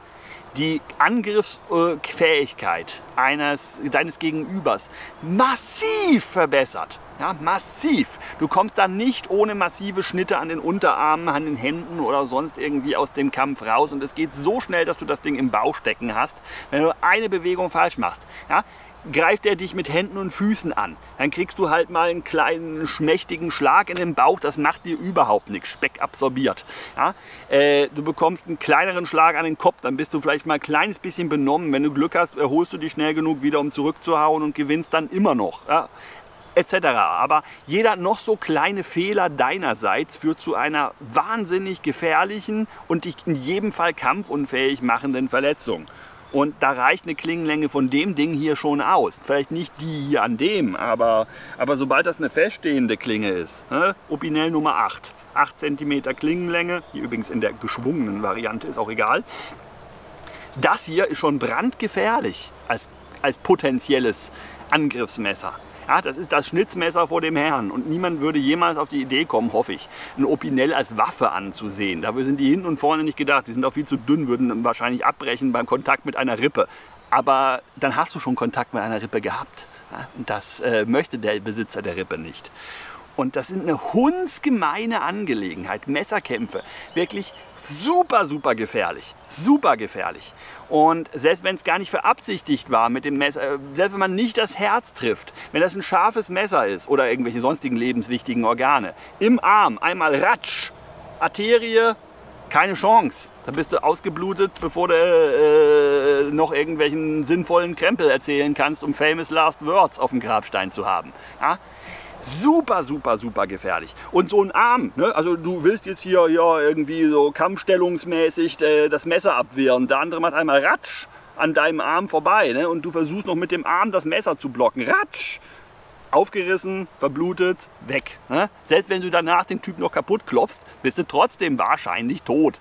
die Angriffsfähigkeit eines, deines Gegenübers massiv verbessert. Ja, massiv. Du kommst dann nicht ohne massive Schnitte an den Unterarmen, an den Händen oder sonst irgendwie aus dem Kampf raus. Und es geht so schnell, dass du das Ding im Bauch stecken hast, wenn du eine Bewegung falsch machst. Ja, greift er dich mit Händen und Füßen an. Dann kriegst du halt mal einen kleinen schmächtigen Schlag in den Bauch, das macht dir überhaupt nichts. Speck absorbiert. Ja? Äh, du bekommst einen kleineren Schlag an den Kopf, dann bist du vielleicht mal ein kleines bisschen benommen. Wenn du Glück hast, erholst du dich schnell genug wieder, um zurückzuhauen und gewinnst dann immer noch. Ja? Etc. Aber jeder noch so kleine Fehler deinerseits führt zu einer wahnsinnig gefährlichen und dich in jedem Fall kampfunfähig machenden Verletzung. Und da reicht eine Klingenlänge von dem Ding hier schon aus. Vielleicht nicht die hier an dem, aber, aber sobald das eine feststehende Klinge ist, ne? Opinel Nummer 8, 8 cm Klingenlänge, die übrigens in der geschwungenen Variante ist auch egal. Das hier ist schon brandgefährlich als, als potenzielles Angriffsmesser. Ja, das ist das Schnitzmesser vor dem Herrn. Und niemand würde jemals auf die Idee kommen, hoffe ich, ein Opinel als Waffe anzusehen. Dafür sind die hinten und vorne nicht gedacht. Die sind auch viel zu dünn, würden wahrscheinlich abbrechen beim Kontakt mit einer Rippe. Aber dann hast du schon Kontakt mit einer Rippe gehabt. Ja, das äh, möchte der Besitzer der Rippe nicht. Und das sind eine hundsgemeine Angelegenheit. Messerkämpfe. Wirklich super, super gefährlich. Super gefährlich. Und selbst wenn es gar nicht verabsichtigt war mit dem Messer, äh, selbst wenn man nicht das Herz trifft, wenn das ein scharfes Messer ist oder irgendwelche sonstigen lebenswichtigen Organe, im Arm einmal ratsch, Arterie, keine Chance. Da bist du ausgeblutet, bevor du äh, noch irgendwelchen sinnvollen Krempel erzählen kannst, um famous last words auf dem Grabstein zu haben. Ja? Super, super, super gefährlich. Und so ein Arm, ne? also du willst jetzt hier ja, irgendwie so kampfstellungsmäßig äh, das Messer abwehren. Der andere macht einmal Ratsch an deinem Arm vorbei ne? und du versuchst noch mit dem Arm das Messer zu blocken. Ratsch! Aufgerissen, verblutet, weg. Ne? Selbst wenn du danach den Typ noch kaputt klopfst, bist du trotzdem wahrscheinlich tot.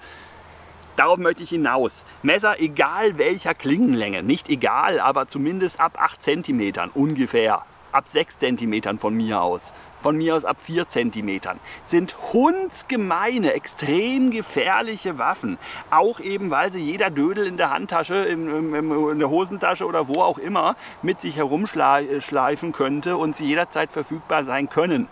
Darauf möchte ich hinaus. Messer egal welcher Klingenlänge, nicht egal, aber zumindest ab 8 cm ungefähr ab 6 cm von mir aus, von mir aus ab 4 cm, sind hundsgemeine, extrem gefährliche Waffen. Auch eben, weil sie jeder Dödel in der Handtasche, in, in der Hosentasche oder wo auch immer mit sich herumschleifen könnte und sie jederzeit verfügbar sein können.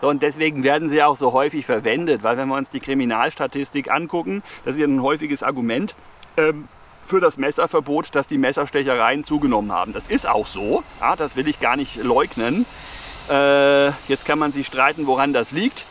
Und deswegen werden sie auch so häufig verwendet, weil wenn wir uns die Kriminalstatistik angucken, das ist ja ein häufiges Argument, ähm, für das Messerverbot, dass die Messerstechereien zugenommen haben. Das ist auch so, ja, das will ich gar nicht leugnen. Äh, jetzt kann man sich streiten, woran das liegt.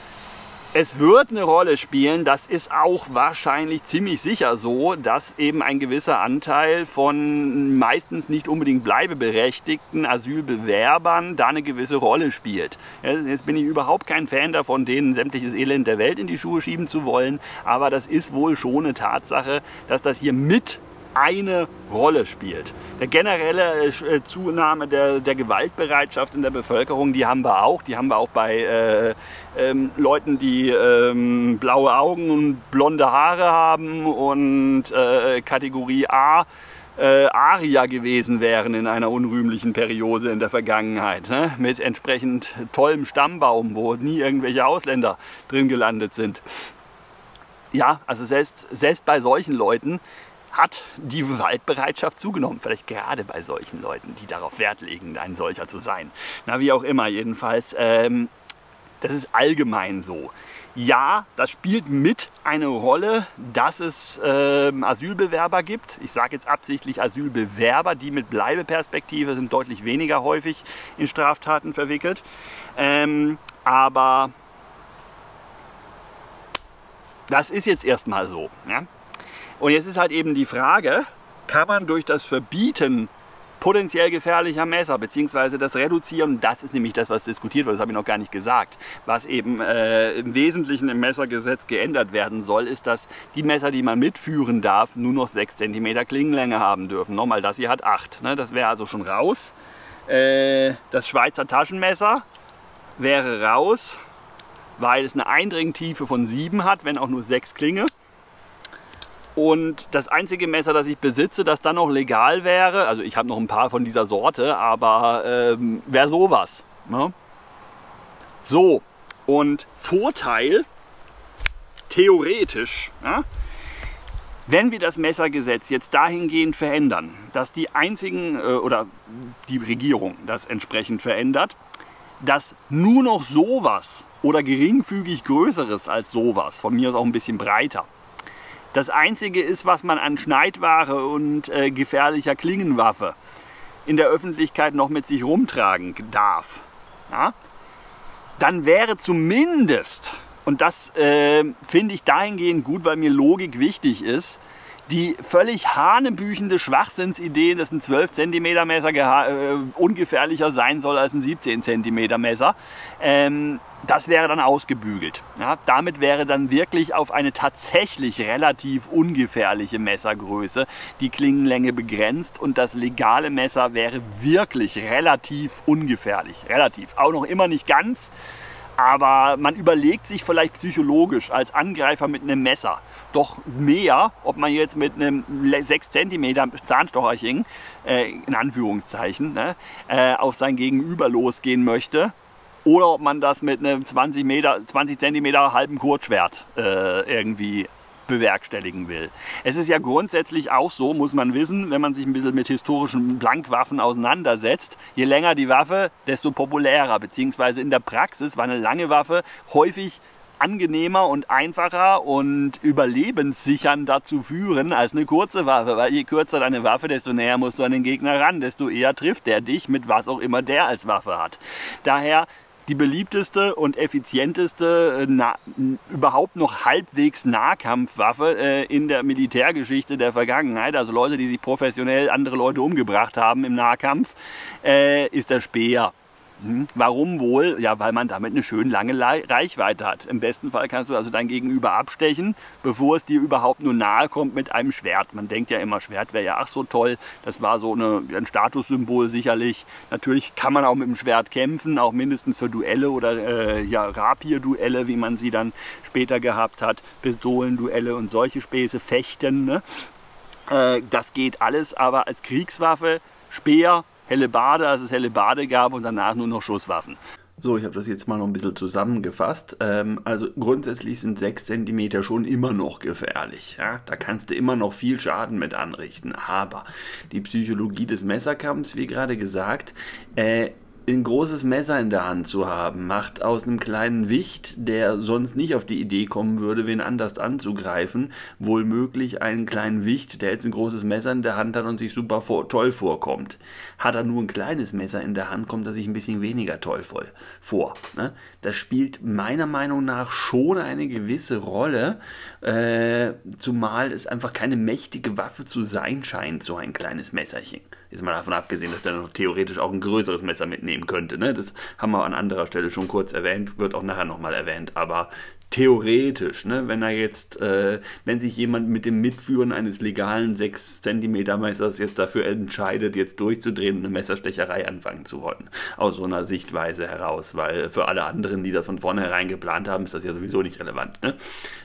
Es wird eine Rolle spielen, das ist auch wahrscheinlich ziemlich sicher so, dass eben ein gewisser Anteil von meistens nicht unbedingt bleibeberechtigten Asylbewerbern da eine gewisse Rolle spielt. Jetzt bin ich überhaupt kein Fan davon, denen sämtliches Elend der Welt in die Schuhe schieben zu wollen, aber das ist wohl schon eine Tatsache, dass das hier mit eine Rolle spielt. Der generelle äh, Zunahme der, der, Gewaltbereitschaft in der Bevölkerung, die haben wir auch. Die haben wir auch bei äh, ähm, Leuten, die ähm, blaue Augen und blonde Haare haben und äh, Kategorie A äh, Aria gewesen wären in einer unrühmlichen Periode in der Vergangenheit. Ne? Mit entsprechend tollem Stammbaum, wo nie irgendwelche Ausländer drin gelandet sind. Ja, also selbst, selbst bei solchen Leuten hat die Gewaltbereitschaft zugenommen. Vielleicht gerade bei solchen Leuten, die darauf Wert legen, ein solcher zu sein. Na, wie auch immer, jedenfalls. Ähm, das ist allgemein so. Ja, das spielt mit eine Rolle, dass es äh, Asylbewerber gibt. Ich sage jetzt absichtlich Asylbewerber, die mit Bleibeperspektive sind deutlich weniger häufig in Straftaten verwickelt. Ähm, aber das ist jetzt erstmal so. Ja? Und jetzt ist halt eben die Frage, kann man durch das Verbieten potenziell gefährlicher Messer, beziehungsweise das Reduzieren, das ist nämlich das, was diskutiert wird, das habe ich noch gar nicht gesagt. Was eben äh, im Wesentlichen im Messergesetz geändert werden soll, ist, dass die Messer, die man mitführen darf, nur noch 6 cm Klingenlänge haben dürfen. Nochmal, das hier hat 8. Ne? Das wäre also schon raus. Äh, das Schweizer Taschenmesser wäre raus, weil es eine Eindringtiefe von 7 hat, wenn auch nur 6 Klinge. Und das einzige Messer, das ich besitze, das dann noch legal wäre, also ich habe noch ein paar von dieser Sorte, aber ähm, wäre sowas. Ne? So, und Vorteil, theoretisch, ja, wenn wir das Messergesetz jetzt dahingehend verändern, dass die einzigen äh, oder die Regierung das entsprechend verändert, dass nur noch sowas oder geringfügig Größeres als sowas, von mir aus auch ein bisschen breiter, das einzige ist, was man an Schneidware und äh, gefährlicher Klingenwaffe in der Öffentlichkeit noch mit sich rumtragen darf, ja, dann wäre zumindest, und das äh, finde ich dahingehend gut, weil mir Logik wichtig ist, die völlig hanebüchende Schwachsinnsidee, dass ein 12 cm Messer äh, ungefährlicher sein soll als ein 17 cm Messer, ähm, das wäre dann ausgebügelt. Ja, damit wäre dann wirklich auf eine tatsächlich relativ ungefährliche Messergröße die Klingenlänge begrenzt und das legale Messer wäre wirklich relativ ungefährlich. Relativ. Auch noch immer nicht ganz. Aber man überlegt sich vielleicht psychologisch als Angreifer mit einem Messer doch mehr, ob man jetzt mit einem 6 cm Zahnstocherchen, äh, in Anführungszeichen, ne, äh, auf sein Gegenüber losgehen möchte oder ob man das mit einem 20, Meter, 20 cm halben Kurzschwert äh, irgendwie bewerkstelligen will. Es ist ja grundsätzlich auch so, muss man wissen, wenn man sich ein bisschen mit historischen Blankwaffen auseinandersetzt, je länger die Waffe, desto populärer, beziehungsweise in der Praxis war eine lange Waffe häufig angenehmer und einfacher und überlebenssichernder zu führen als eine kurze Waffe, weil je kürzer deine Waffe, desto näher musst du an den Gegner ran, desto eher trifft der dich mit was auch immer der als Waffe hat. Daher die beliebteste und effizienteste, äh, na, überhaupt noch halbwegs Nahkampfwaffe äh, in der Militärgeschichte der Vergangenheit, also Leute, die sich professionell andere Leute umgebracht haben im Nahkampf, äh, ist der Speer. Hm? Warum wohl? Ja, weil man damit eine schön lange Reichweite hat. Im besten Fall kannst du also dein Gegenüber abstechen, bevor es dir überhaupt nur nahe kommt mit einem Schwert. Man denkt ja immer, Schwert wäre ja ach so toll. Das war so eine, ein Statussymbol sicherlich. Natürlich kann man auch mit dem Schwert kämpfen, auch mindestens für Duelle oder äh, ja, Rapier-Duelle, wie man sie dann später gehabt hat, Pistolenduelle und solche Späße, Fechten. Ne? Äh, das geht alles, aber als Kriegswaffe, Speer, helle Bade, als es helle Bade gab und danach nur noch Schusswaffen. So, ich habe das jetzt mal noch ein bisschen zusammengefasst. Ähm, also grundsätzlich sind 6 cm schon immer noch gefährlich. Ja? Da kannst du immer noch viel Schaden mit anrichten. Aber die Psychologie des Messerkampfs, wie gerade gesagt, äh, ein großes Messer in der Hand zu haben, macht aus einem kleinen Wicht, der sonst nicht auf die Idee kommen würde, wen anders anzugreifen, wohl möglich einen kleinen Wicht, der jetzt ein großes Messer in der Hand hat und sich super vor, toll vorkommt. Hat er nur ein kleines Messer in der Hand, kommt er sich ein bisschen weniger toll vor. Ne? Das spielt meiner Meinung nach schon eine gewisse Rolle, äh, zumal es einfach keine mächtige Waffe zu sein scheint, so ein kleines Messerchen. Ist mal davon abgesehen, dass der noch theoretisch auch ein größeres Messer mitnehmen könnte. Ne? Das haben wir an anderer Stelle schon kurz erwähnt, wird auch nachher nochmal erwähnt. Aber theoretisch, ne, wenn er jetzt, äh, wenn sich jemand mit dem Mitführen eines legalen 6 cm Messers jetzt dafür entscheidet, jetzt durchzudrehen und eine Messerstecherei anfangen zu wollen, aus so einer Sichtweise heraus, weil für alle anderen, die das von vornherein geplant haben, ist das ja sowieso nicht relevant. Ne?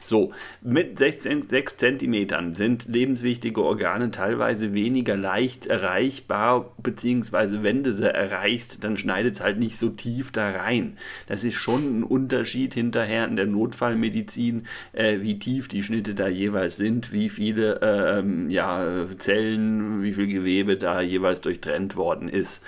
So, mit 6, 6 cm sind lebenswichtige Organe teilweise weniger leicht erreichbar, beziehungsweise wenn du sie erreichst, dann schneidet es halt nicht so tief da rein. Das ist schon ein Unterschied hinterher in der Not Notfallmedizin, äh, wie tief die Schnitte da jeweils sind, wie viele ähm, ja, Zellen, wie viel Gewebe da jeweils durchtrennt worden ist.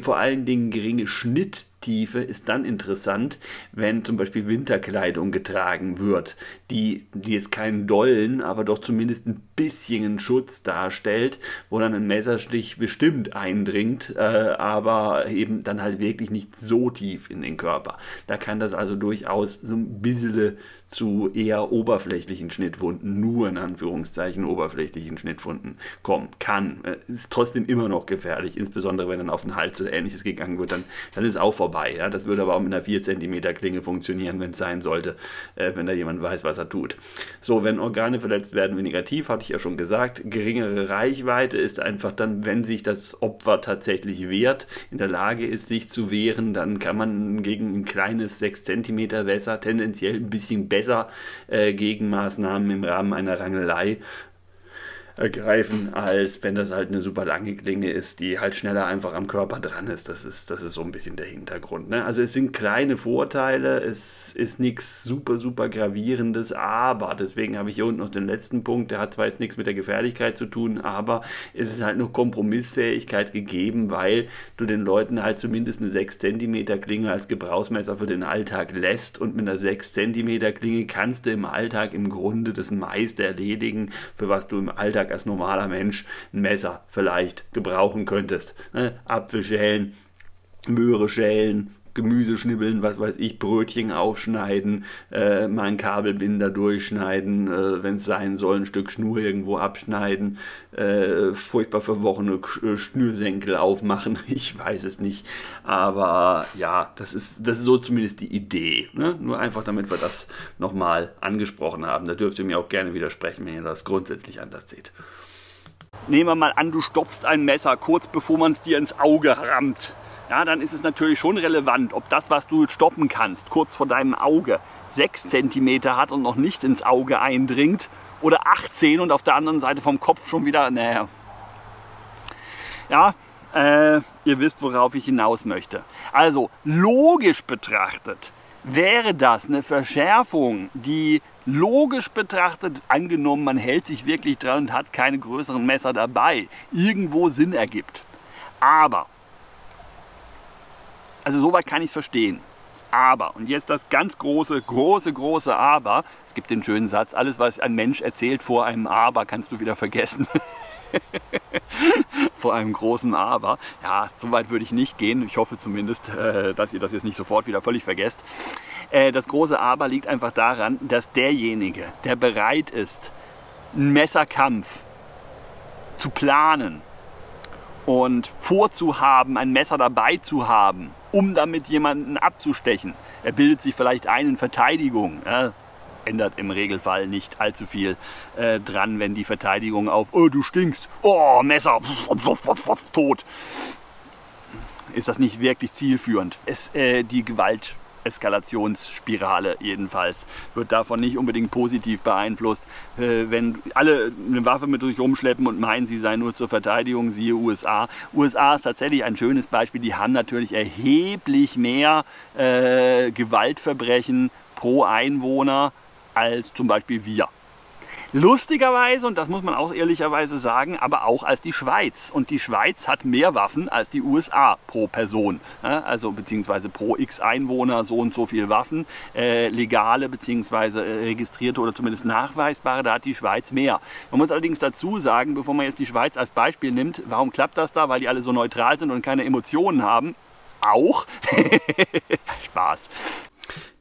Vor allen Dingen geringe Schnitt Tiefe ist dann interessant, wenn zum Beispiel Winterkleidung getragen wird, die, die jetzt keinen dollen, aber doch zumindest ein bisschen Schutz darstellt, wo dann ein Messerstich bestimmt eindringt, äh, aber eben dann halt wirklich nicht so tief in den Körper. Da kann das also durchaus so ein bisschen zu eher oberflächlichen Schnittwunden, nur in Anführungszeichen oberflächlichen Schnittwunden kommen kann. Äh, ist trotzdem immer noch gefährlich, insbesondere wenn dann auf den Hals oder ähnliches gegangen wird, dann, dann ist auch vorbei. Ja? Das würde aber auch mit einer 4 cm Klinge funktionieren, wenn es sein sollte, äh, wenn da jemand weiß, was er tut. So, wenn Organe verletzt werden, weniger tief, hatte ich ja schon gesagt. Geringere Reichweite ist einfach dann, wenn sich das Opfer tatsächlich wehrt, in der Lage ist, sich zu wehren, dann kann man gegen ein kleines 6 cm Wässer tendenziell ein bisschen besser besser äh, Gegenmaßnahmen im Rahmen einer Rangelei ergreifen, als wenn das halt eine super lange Klinge ist, die halt schneller einfach am Körper dran ist. Das ist, das ist so ein bisschen der Hintergrund. Ne? Also es sind kleine Vorteile, es ist nichts super, super gravierendes, aber deswegen habe ich hier unten noch den letzten Punkt, der hat zwar jetzt nichts mit der Gefährlichkeit zu tun, aber es ist halt noch Kompromissfähigkeit gegeben, weil du den Leuten halt zumindest eine 6 cm Klinge als Gebrauchsmesser für den Alltag lässt und mit einer 6 cm Klinge kannst du im Alltag im Grunde das meiste erledigen, für was du im Alltag als normaler Mensch ein Messer vielleicht gebrauchen könntest. Ne? Apfel schälen, Möhre schälen, Gemüse schnibbeln, was weiß ich, Brötchen aufschneiden, äh, mal einen Kabelbinder durchschneiden, äh, wenn es sein soll, ein Stück Schnur irgendwo abschneiden, äh, furchtbar verworrene äh, Schnürsenkel aufmachen, ich weiß es nicht. Aber ja, das ist, das ist so zumindest die Idee. Ne? Nur einfach, damit wir das nochmal angesprochen haben. Da dürft ihr mir auch gerne widersprechen, wenn ihr das grundsätzlich anders seht. Nehmen wir mal an, du stopfst ein Messer kurz bevor man es dir ins Auge rammt ja, dann ist es natürlich schon relevant, ob das, was du stoppen kannst, kurz vor deinem Auge 6 cm hat und noch nicht ins Auge eindringt oder 18 und auf der anderen Seite vom Kopf schon wieder, naja. Ja, äh, ihr wisst, worauf ich hinaus möchte. Also, logisch betrachtet wäre das eine Verschärfung, die logisch betrachtet, angenommen man hält sich wirklich dran und hat keine größeren Messer dabei, irgendwo Sinn ergibt. Aber also soweit kann ich es verstehen. Aber, und jetzt das ganz große, große, große Aber. Es gibt den schönen Satz, alles was ein Mensch erzählt vor einem Aber, kannst du wieder vergessen. vor einem großen Aber. Ja, so weit würde ich nicht gehen. Ich hoffe zumindest, äh, dass ihr das jetzt nicht sofort wieder völlig vergesst. Äh, das große Aber liegt einfach daran, dass derjenige, der bereit ist, einen Messerkampf zu planen und vorzuhaben, ein Messer dabei zu haben, um damit jemanden abzustechen. Er bildet sich vielleicht ein in Verteidigung. Ja, ändert im Regelfall nicht allzu viel äh, dran, wenn die Verteidigung auf oh, du stinkst, oh, Messer, tot. Ist das nicht wirklich zielführend? Es, äh, die Gewalt Eskalationsspirale jedenfalls wird davon nicht unbedingt positiv beeinflusst. Äh, wenn alle eine Waffe mit sich rumschleppen und meinen, sie sei nur zur Verteidigung, siehe USA. USA ist tatsächlich ein schönes Beispiel. Die haben natürlich erheblich mehr äh, Gewaltverbrechen pro Einwohner als zum Beispiel wir. Lustigerweise, und das muss man auch ehrlicherweise sagen, aber auch als die Schweiz. Und die Schweiz hat mehr Waffen als die USA pro Person. Also beziehungsweise pro x Einwohner so und so viel Waffen. Äh, legale beziehungsweise äh, registrierte oder zumindest nachweisbare, da hat die Schweiz mehr. Man muss allerdings dazu sagen, bevor man jetzt die Schweiz als Beispiel nimmt, warum klappt das da? Weil die alle so neutral sind und keine Emotionen haben. Auch. Spaß.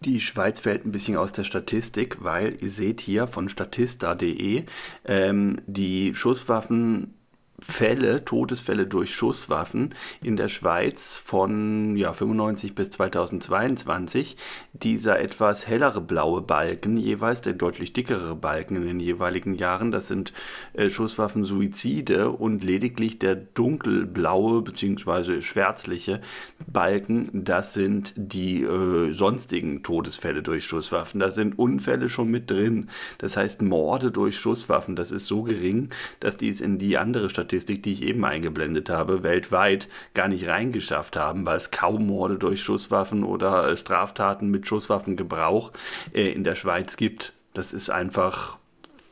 Die Schweiz fällt ein bisschen aus der Statistik, weil ihr seht hier von statista.de ähm, die Schusswaffen Fälle, Todesfälle durch Schusswaffen in der Schweiz von ja, 95 bis 2022. Dieser etwas hellere blaue Balken, jeweils der deutlich dickere Balken in den jeweiligen Jahren, das sind äh, Schusswaffen-Suizide und lediglich der dunkelblaue bzw. schwärzliche Balken, das sind die äh, sonstigen Todesfälle durch Schusswaffen. Da sind Unfälle schon mit drin. Das heißt, Morde durch Schusswaffen, das ist so gering, dass dies in die andere Statistik Statistik, die ich eben eingeblendet habe, weltweit gar nicht reingeschafft haben, weil es kaum Morde durch Schusswaffen oder äh, Straftaten mit Schusswaffengebrauch äh, in der Schweiz gibt. Das ist einfach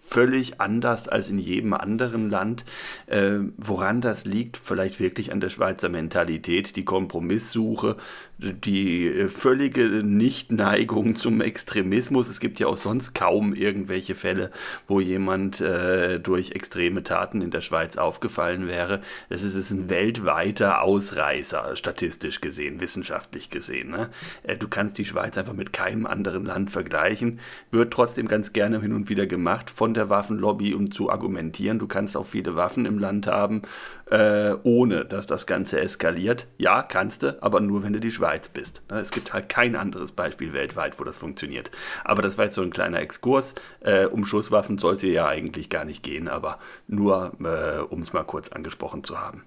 völlig anders als in jedem anderen Land. Äh, woran das liegt, vielleicht wirklich an der Schweizer Mentalität, die Kompromisssuche, die äh, völlige Nichtneigung zum Extremismus. Es gibt ja auch sonst kaum irgendwelche Fälle, wo jemand äh, durch extreme Taten in der Schweiz aufgefallen wäre. Es ist, ist ein weltweiter Ausreißer, statistisch gesehen, wissenschaftlich gesehen. Ne? Äh, du kannst die Schweiz einfach mit keinem anderen Land vergleichen. Wird trotzdem ganz gerne hin und wieder gemacht von der Waffenlobby, um zu argumentieren. Du kannst auch viele Waffen im Land haben, äh, ohne dass das Ganze eskaliert. Ja, kannst du, aber nur wenn du die Schweiz bist. Ne, es gibt halt kein anderes Beispiel weltweit, wo das funktioniert. Aber das war jetzt so ein kleiner Exkurs. Äh, um Schusswaffen soll es hier ja eigentlich gar nicht gehen, aber nur äh, um es mal kurz angesprochen zu haben.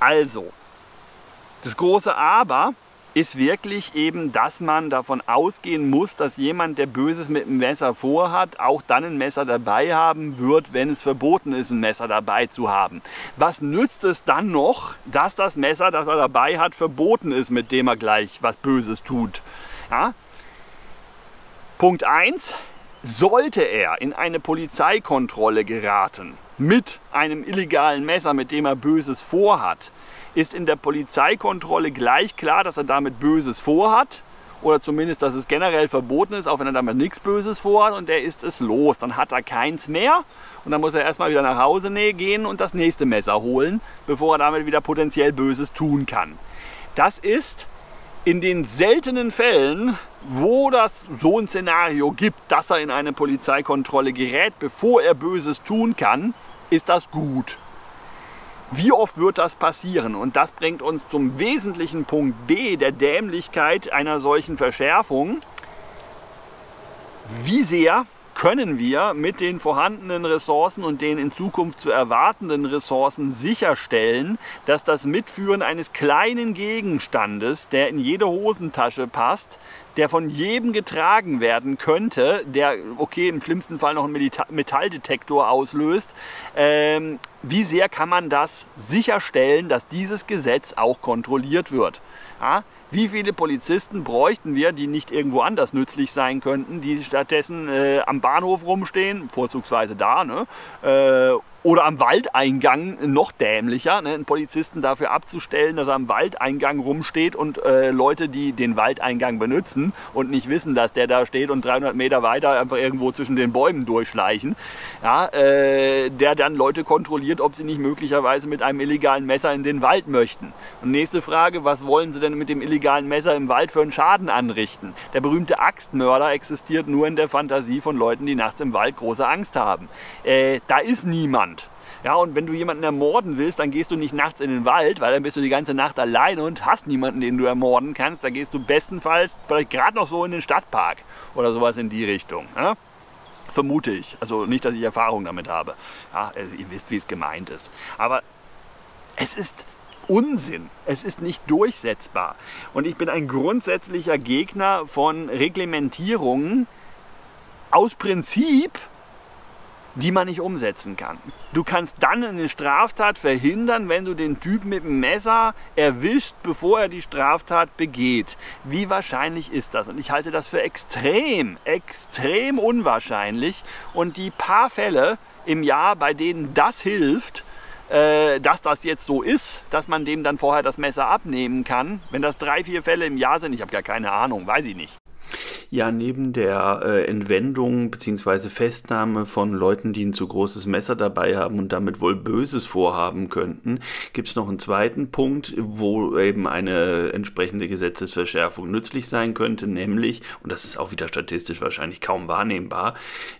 Also, das große Aber ist wirklich eben, dass man davon ausgehen muss, dass jemand, der Böses mit einem Messer vorhat, auch dann ein Messer dabei haben wird, wenn es verboten ist, ein Messer dabei zu haben. Was nützt es dann noch, dass das Messer, das er dabei hat, verboten ist, mit dem er gleich was Böses tut? Ja? Punkt 1. Sollte er in eine Polizeikontrolle geraten mit einem illegalen Messer, mit dem er Böses vorhat, ist in der Polizeikontrolle gleich klar, dass er damit Böses vorhat oder zumindest, dass es generell verboten ist, auch wenn er damit nichts Böses vorhat und der ist es los. Dann hat er keins mehr und dann muss er erstmal wieder nach Hause gehen und das nächste Messer holen, bevor er damit wieder potenziell Böses tun kann. Das ist in den seltenen Fällen, wo das so ein Szenario gibt, dass er in eine Polizeikontrolle gerät, bevor er Böses tun kann, ist das gut. Wie oft wird das passieren? Und das bringt uns zum wesentlichen Punkt B der Dämlichkeit einer solchen Verschärfung. Wie sehr können wir mit den vorhandenen Ressourcen und den in Zukunft zu erwartenden Ressourcen sicherstellen, dass das Mitführen eines kleinen Gegenstandes, der in jede Hosentasche passt, der von jedem getragen werden könnte, der, okay, im schlimmsten Fall noch einen Metalldetektor auslöst, ähm, wie sehr kann man das sicherstellen, dass dieses Gesetz auch kontrolliert wird? Ja? Wie viele Polizisten bräuchten wir, die nicht irgendwo anders nützlich sein könnten, die stattdessen äh, am Bahnhof rumstehen, vorzugsweise da, ne? Äh, oder am Waldeingang noch dämlicher, ne? einen Polizisten dafür abzustellen, dass er am Waldeingang rumsteht und äh, Leute, die den Waldeingang benutzen und nicht wissen, dass der da steht und 300 Meter weiter einfach irgendwo zwischen den Bäumen durchschleichen, ja, äh, der dann Leute kontrolliert, ob sie nicht möglicherweise mit einem illegalen Messer in den Wald möchten. Und nächste Frage, was wollen sie denn mit dem illegalen Messer im Wald für einen Schaden anrichten? Der berühmte Axtmörder existiert nur in der Fantasie von Leuten, die nachts im Wald große Angst haben. Äh, da ist niemand. Ja, und wenn du jemanden ermorden willst, dann gehst du nicht nachts in den Wald, weil dann bist du die ganze Nacht alleine und hast niemanden, den du ermorden kannst. Da gehst du bestenfalls vielleicht gerade noch so in den Stadtpark oder sowas in die Richtung. Ja? Vermute ich. Also nicht, dass ich Erfahrung damit habe. Ja, also ihr wisst, wie es gemeint ist. Aber es ist Unsinn. Es ist nicht durchsetzbar. Und ich bin ein grundsätzlicher Gegner von Reglementierungen aus Prinzip die man nicht umsetzen kann. Du kannst dann eine Straftat verhindern, wenn du den Typen mit dem Messer erwischt, bevor er die Straftat begeht. Wie wahrscheinlich ist das? Und ich halte das für extrem, extrem unwahrscheinlich. Und die paar Fälle im Jahr, bei denen das hilft, äh, dass das jetzt so ist, dass man dem dann vorher das Messer abnehmen kann. Wenn das drei, vier Fälle im Jahr sind, ich habe gar keine Ahnung, weiß ich nicht. Ja, neben der äh, Entwendung bzw. Festnahme von Leuten, die ein zu großes Messer dabei haben und damit wohl Böses vorhaben könnten, gibt es noch einen zweiten Punkt, wo eben eine entsprechende Gesetzesverschärfung nützlich sein könnte, nämlich, und das ist auch wieder statistisch wahrscheinlich kaum wahrnehmbar,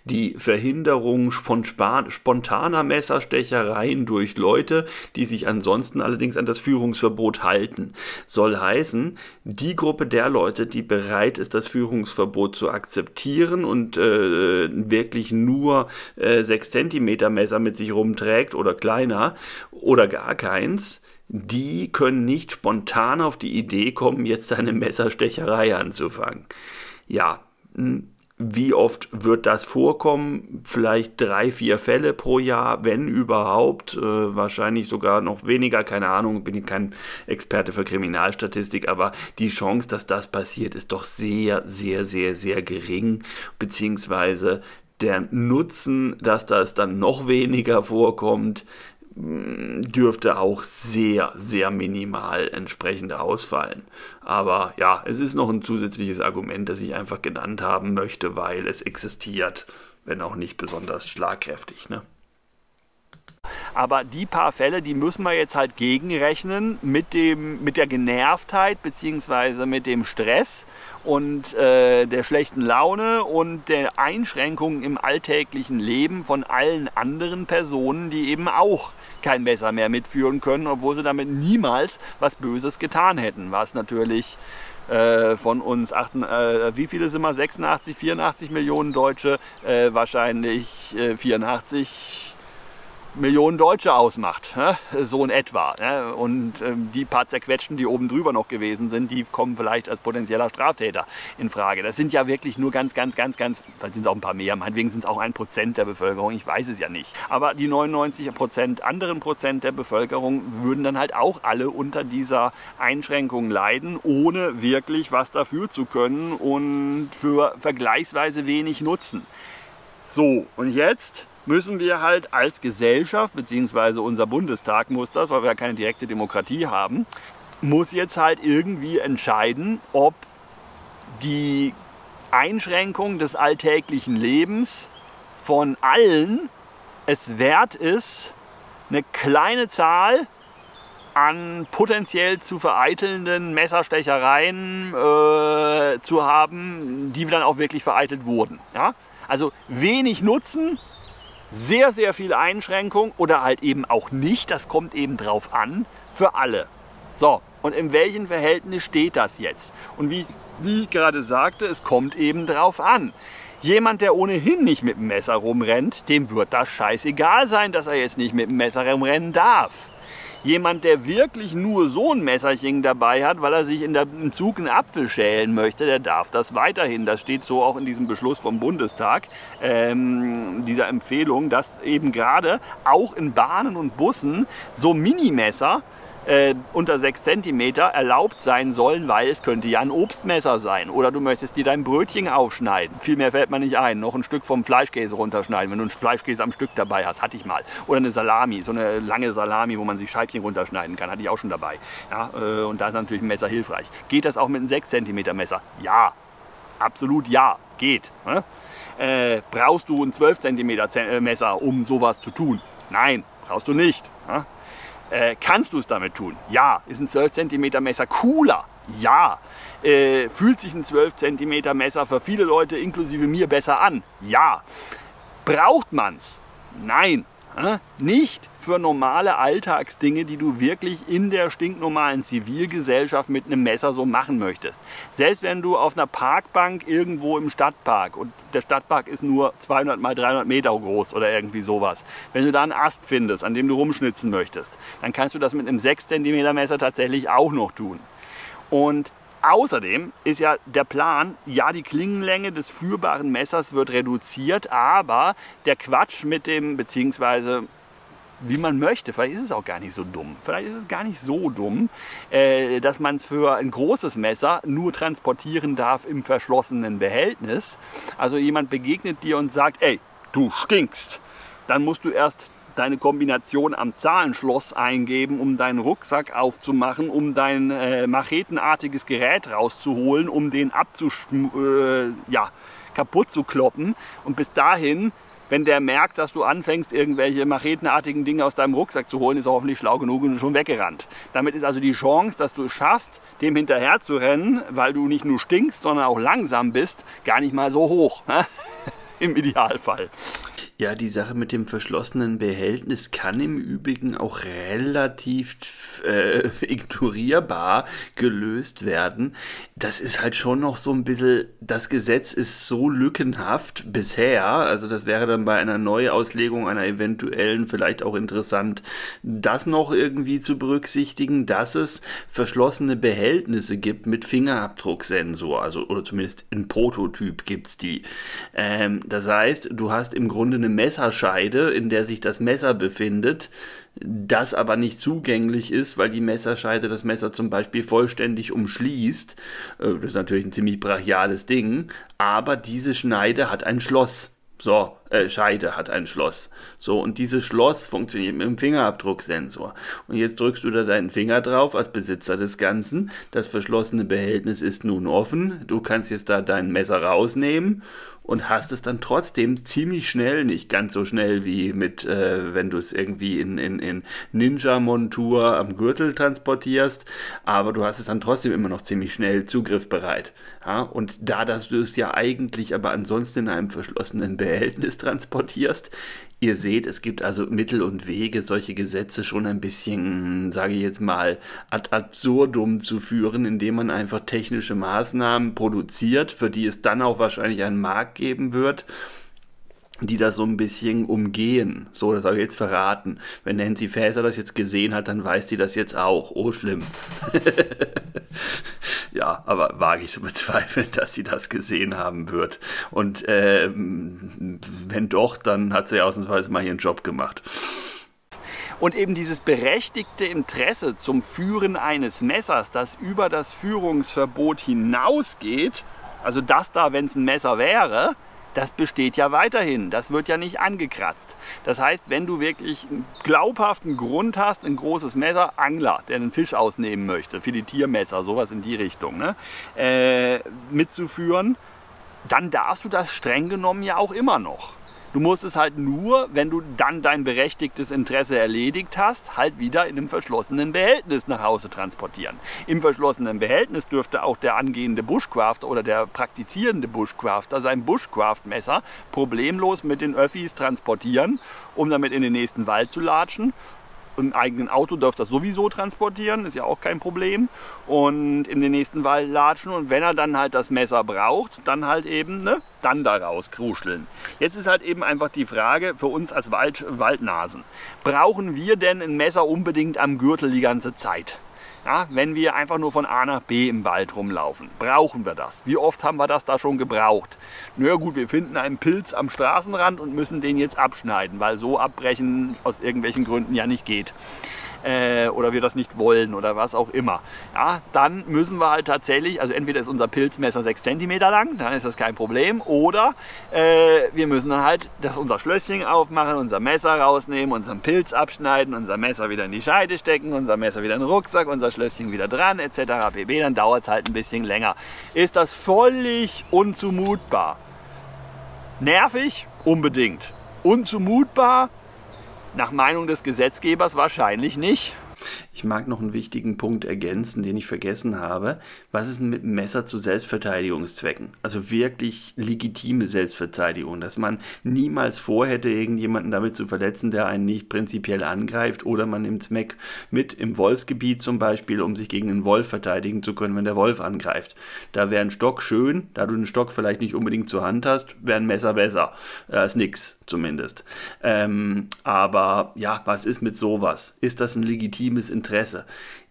die Verhinderung von spontaner Messerstechereien durch Leute, die sich ansonsten allerdings an das Führungsverbot halten. Soll heißen, die Gruppe der Leute, die bereit ist, das Führungsverbot zu akzeptieren und äh, wirklich nur äh, 6 cm Messer mit sich rumträgt oder kleiner oder gar keins, die können nicht spontan auf die Idee kommen, jetzt eine Messerstecherei anzufangen. Ja, hm, wie oft wird das vorkommen? Vielleicht drei, vier Fälle pro Jahr, wenn überhaupt. Äh, wahrscheinlich sogar noch weniger, keine Ahnung, bin ich kein Experte für Kriminalstatistik, aber die Chance, dass das passiert, ist doch sehr, sehr, sehr, sehr gering. Beziehungsweise der Nutzen, dass das dann noch weniger vorkommt, dürfte auch sehr, sehr minimal entsprechend ausfallen. Aber ja, es ist noch ein zusätzliches Argument, das ich einfach genannt haben möchte, weil es existiert, wenn auch nicht besonders schlagkräftig. Ne? Aber die paar Fälle, die müssen wir jetzt halt gegenrechnen mit, dem, mit der Genervtheit bzw. mit dem Stress und äh, der schlechten Laune und der Einschränkungen im alltäglichen Leben von allen anderen Personen, die eben auch kein Messer mehr mitführen können, obwohl sie damit niemals was Böses getan hätten. Was natürlich äh, von uns, achten, äh, wie viele sind wir? 86, 84 Millionen Deutsche, äh, wahrscheinlich 84 äh, Millionen Deutsche ausmacht, so in etwa. Und ähm, die paar zerquetschten, die oben drüber noch gewesen sind, die kommen vielleicht als potenzieller Straftäter in Frage. Das sind ja wirklich nur ganz, ganz, ganz, ganz, vielleicht sind es auch ein paar mehr, meinetwegen sind es auch ein Prozent der Bevölkerung, ich weiß es ja nicht. Aber die 99 Prozent, anderen Prozent der Bevölkerung würden dann halt auch alle unter dieser Einschränkung leiden, ohne wirklich was dafür zu können und für vergleichsweise wenig Nutzen. So, und jetzt müssen wir halt als Gesellschaft, beziehungsweise unser Bundestag muss das, weil wir ja keine direkte Demokratie haben, muss jetzt halt irgendwie entscheiden, ob die Einschränkung des alltäglichen Lebens von allen es wert ist, eine kleine Zahl an potenziell zu vereitelnden Messerstechereien äh, zu haben, die dann auch wirklich vereitelt wurden. Ja? Also wenig Nutzen sehr, sehr viel Einschränkung oder halt eben auch nicht, das kommt eben drauf an, für alle. So, und in welchem Verhältnis steht das jetzt? Und wie, wie ich gerade sagte, es kommt eben drauf an. Jemand, der ohnehin nicht mit dem Messer rumrennt, dem wird das scheißegal sein, dass er jetzt nicht mit dem Messer rumrennen darf. Jemand, der wirklich nur so ein Messerchen dabei hat, weil er sich in der, im Zug einen Apfel schälen möchte, der darf das weiterhin. Das steht so auch in diesem Beschluss vom Bundestag, ähm, dieser Empfehlung, dass eben gerade auch in Bahnen und Bussen so Minimesser äh, unter 6 cm erlaubt sein sollen, weil es könnte ja ein Obstmesser sein. Oder du möchtest dir dein Brötchen aufschneiden. Viel mehr fällt mir nicht ein. Noch ein Stück vom Fleischkäse runterschneiden, wenn du einen Fleischkäse am Stück dabei hast. Hatte ich mal. Oder eine Salami, so eine lange Salami, wo man sich Scheibchen runterschneiden kann. Hatte ich auch schon dabei. Ja, äh, und da ist natürlich ein Messer hilfreich. Geht das auch mit einem 6 cm Messer? Ja. Absolut ja. Geht. Ne? Äh, brauchst du ein 12 cm äh, Messer, um sowas zu tun? Nein, brauchst du nicht. Ne? Äh, kannst du es damit tun? Ja. Ist ein 12 cm Messer cooler? Ja. Äh, fühlt sich ein 12 cm Messer für viele Leute inklusive mir besser an? Ja. Braucht man es? Nein. Nicht für normale Alltagsdinge, die du wirklich in der stinknormalen Zivilgesellschaft mit einem Messer so machen möchtest. Selbst wenn du auf einer Parkbank irgendwo im Stadtpark und der Stadtpark ist nur 200 mal 300 Meter groß oder irgendwie sowas. Wenn du da einen Ast findest, an dem du rumschnitzen möchtest, dann kannst du das mit einem 6 cm Messer tatsächlich auch noch tun. Und Außerdem ist ja der Plan, ja, die Klingenlänge des führbaren Messers wird reduziert, aber der Quatsch mit dem, beziehungsweise wie man möchte, vielleicht ist es auch gar nicht so dumm, vielleicht ist es gar nicht so dumm, äh, dass man es für ein großes Messer nur transportieren darf im verschlossenen Behältnis. Also jemand begegnet dir und sagt, ey, du stinkst. Dann musst du erst deine Kombination am Zahlenschloss eingeben, um deinen Rucksack aufzumachen, um dein äh, machetenartiges Gerät rauszuholen, um den äh, ja, kaputt zu kloppen. Und bis dahin, wenn der merkt, dass du anfängst, irgendwelche machetenartigen Dinge aus deinem Rucksack zu holen, ist er hoffentlich schlau genug und schon weggerannt. Damit ist also die Chance, dass du es schaffst, dem hinterher zu rennen, weil du nicht nur stinkst, sondern auch langsam bist, gar nicht mal so hoch. Ne? Im Idealfall. Ja, die Sache mit dem verschlossenen Behältnis kann im Übrigen auch relativ äh, ignorierbar gelöst werden. Das ist halt schon noch so ein bisschen, das Gesetz ist so lückenhaft bisher, also das wäre dann bei einer Neuauslegung einer eventuellen vielleicht auch interessant, das noch irgendwie zu berücksichtigen, dass es verschlossene Behältnisse gibt mit Fingerabdrucksensor, also oder zumindest in Prototyp gibt es die. Ähm, das heißt, du hast im Grunde eine eine Messerscheide, in der sich das Messer befindet, das aber nicht zugänglich ist, weil die Messerscheide das Messer zum Beispiel vollständig umschließt. Äh, das ist natürlich ein ziemlich brachiales Ding, aber diese Schneide hat ein Schloss. So, äh, Scheide hat ein Schloss. So, und dieses Schloss funktioniert mit dem Fingerabdrucksensor. Und jetzt drückst du da deinen Finger drauf als Besitzer des Ganzen. Das verschlossene Behältnis ist nun offen. Du kannst jetzt da dein Messer rausnehmen und hast es dann trotzdem ziemlich schnell, nicht ganz so schnell wie mit, äh, wenn du es irgendwie in, in, in Ninja-Montur am Gürtel transportierst, aber du hast es dann trotzdem immer noch ziemlich schnell zugriffbereit. Ja? Und da, dass du es ja eigentlich aber ansonsten in einem verschlossenen Behältnis transportierst, Ihr seht, es gibt also Mittel und Wege, solche Gesetze schon ein bisschen, sage ich jetzt mal, ad absurdum zu führen, indem man einfach technische Maßnahmen produziert, für die es dann auch wahrscheinlich einen Markt geben wird die das so ein bisschen umgehen. So, das habe ich jetzt verraten. Wenn Nancy Faeser das jetzt gesehen hat, dann weiß sie das jetzt auch. Oh, schlimm. ja, aber wage ich zu bezweifeln, dass sie das gesehen haben wird. Und äh, wenn doch, dann hat sie ausnahmsweise mal ihren Job gemacht. Und eben dieses berechtigte Interesse zum Führen eines Messers, das über das Führungsverbot hinausgeht, also das da, wenn es ein Messer wäre, das besteht ja weiterhin. Das wird ja nicht angekratzt. Das heißt, wenn du wirklich einen glaubhaften Grund hast, ein großes Messer, Angler, der einen Fisch ausnehmen möchte, Filetiermesser, sowas in die Richtung, ne, äh, mitzuführen, dann darfst du das streng genommen ja auch immer noch. Du musst es halt nur, wenn du dann dein berechtigtes Interesse erledigt hast, halt wieder in einem verschlossenen Behältnis nach Hause transportieren. Im verschlossenen Behältnis dürfte auch der angehende Bushcrafter oder der praktizierende Bushcrafter sein Bushcraft-Messer problemlos mit den Öffis transportieren, um damit in den nächsten Wald zu latschen im eigenen Auto darf das sowieso transportieren, ist ja auch kein Problem. Und in den nächsten Wald latschen und wenn er dann halt das Messer braucht, dann halt eben, ne, dann daraus kruscheln. Jetzt ist halt eben einfach die Frage für uns als Wald, Waldnasen. Brauchen wir denn ein Messer unbedingt am Gürtel die ganze Zeit? Ja, wenn wir einfach nur von A nach B im Wald rumlaufen, brauchen wir das. Wie oft haben wir das da schon gebraucht? Na gut, wir finden einen Pilz am Straßenrand und müssen den jetzt abschneiden, weil so abbrechen aus irgendwelchen Gründen ja nicht geht äh, oder wir das nicht wollen oder was auch immer, ja, dann müssen wir halt tatsächlich, also entweder ist unser Pilzmesser 6 cm lang, dann ist das kein Problem, oder äh, wir müssen dann halt das unser Schlösschen aufmachen, unser Messer rausnehmen, unseren Pilz abschneiden, unser Messer wieder in die Scheide stecken, unser Messer wieder in den Rucksack, unser Schlösschen wieder dran, etc. pp. Dann dauert es halt ein bisschen länger. Ist das völlig unzumutbar? Nervig? Unbedingt. Unzumutbar? Nach Meinung des Gesetzgebers wahrscheinlich nicht. Ich mag noch einen wichtigen Punkt ergänzen, den ich vergessen habe. Was ist denn mit dem Messer zu Selbstverteidigungszwecken? Also wirklich legitime Selbstverteidigung, dass man niemals vorhätte, irgendjemanden damit zu verletzen, der einen nicht prinzipiell angreift oder man nimmt es mit im Wolfsgebiet zum Beispiel, um sich gegen einen Wolf verteidigen zu können, wenn der Wolf angreift. Da wäre ein Stock schön, da du den Stock vielleicht nicht unbedingt zur Hand hast, wäre ein Messer besser äh, als nix zumindest. Ähm, aber ja, was ist mit sowas? Ist das ein legitimes Interesse? Interesse.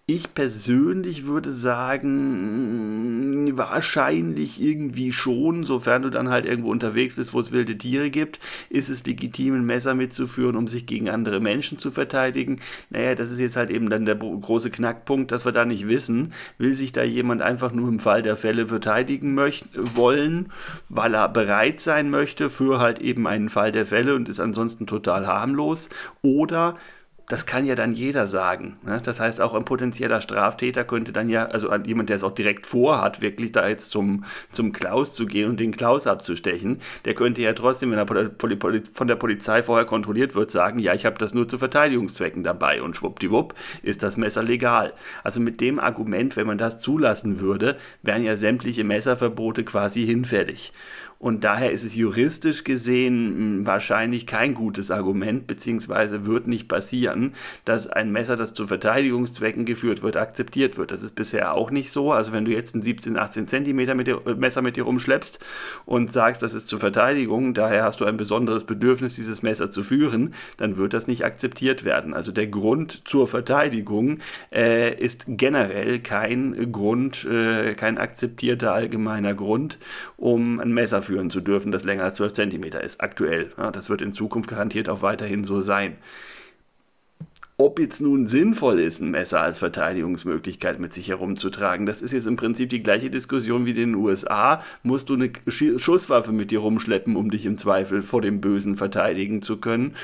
Ich persönlich würde sagen, wahrscheinlich irgendwie schon, sofern du dann halt irgendwo unterwegs bist, wo es wilde Tiere gibt, ist es legitim, ein Messer mitzuführen, um sich gegen andere Menschen zu verteidigen. Naja, das ist jetzt halt eben dann der große Knackpunkt, dass wir da nicht wissen, will sich da jemand einfach nur im Fall der Fälle verteidigen möchten, wollen, weil er bereit sein möchte für halt eben einen Fall der Fälle und ist ansonsten total harmlos, oder das kann ja dann jeder sagen. Ne? Das heißt, auch ein potenzieller Straftäter könnte dann ja, also jemand, der es auch direkt vorhat, wirklich da jetzt zum, zum Klaus zu gehen und den Klaus abzustechen, der könnte ja trotzdem, wenn er von der Polizei vorher kontrolliert wird, sagen, ja, ich habe das nur zu Verteidigungszwecken dabei und schwuppdiwupp ist das Messer legal. Also mit dem Argument, wenn man das zulassen würde, wären ja sämtliche Messerverbote quasi hinfällig. Und daher ist es juristisch gesehen hm, wahrscheinlich kein gutes Argument, beziehungsweise wird nicht passieren, dass ein Messer, das zu Verteidigungszwecken geführt wird, akzeptiert wird. Das ist bisher auch nicht so. Also wenn du jetzt ein 17, 18 Zentimeter mit dir, Messer mit dir rumschleppst und sagst, das ist zur Verteidigung, daher hast du ein besonderes Bedürfnis, dieses Messer zu führen, dann wird das nicht akzeptiert werden. Also der Grund zur Verteidigung äh, ist generell kein Grund, äh, kein akzeptierter allgemeiner Grund, um ein Messer führen zu dürfen, das länger als 12 cm ist, aktuell. Ja, das wird in Zukunft garantiert auch weiterhin so sein. ob jetzt nun sinnvoll ist, ein Messer als Verteidigungsmöglichkeit mit sich herumzutragen, das ist jetzt im Prinzip die gleiche Diskussion wie in den USA. Musst du eine Schusswaffe mit dir rumschleppen, um dich im Zweifel vor dem Bösen verteidigen zu können?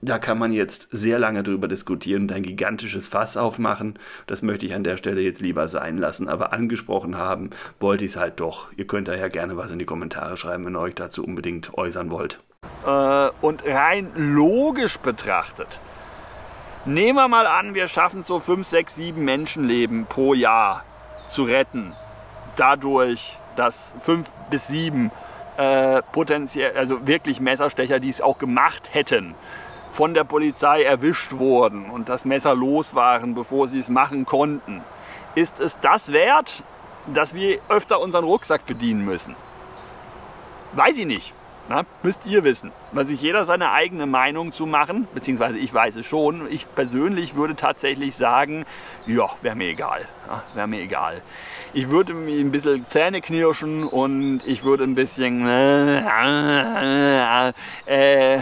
Da kann man jetzt sehr lange drüber diskutieren und ein gigantisches Fass aufmachen. Das möchte ich an der Stelle jetzt lieber sein lassen. Aber angesprochen haben wollte ich es halt doch. Ihr könnt daher gerne was in die Kommentare schreiben, wenn ihr euch dazu unbedingt äußern wollt. Äh, und rein logisch betrachtet Nehmen wir mal an, wir schaffen so 5, 6, 7 Menschenleben pro Jahr zu retten. Dadurch, dass 5 bis 7 äh, potenziell, also wirklich Messerstecher, die es auch gemacht hätten, von der Polizei erwischt wurden und das Messer los waren, bevor sie es machen konnten. Ist es das wert, dass wir öfter unseren Rucksack bedienen müssen? Weiß ich nicht. Na, müsst ihr wissen. Mal sich jeder seine eigene Meinung zu machen, beziehungsweise ich weiß es schon. Ich persönlich würde tatsächlich sagen, ja, wäre mir egal. Ja, wäre mir egal. Ich würde mir ein bisschen Zähne knirschen und ich würde ein bisschen äh, äh,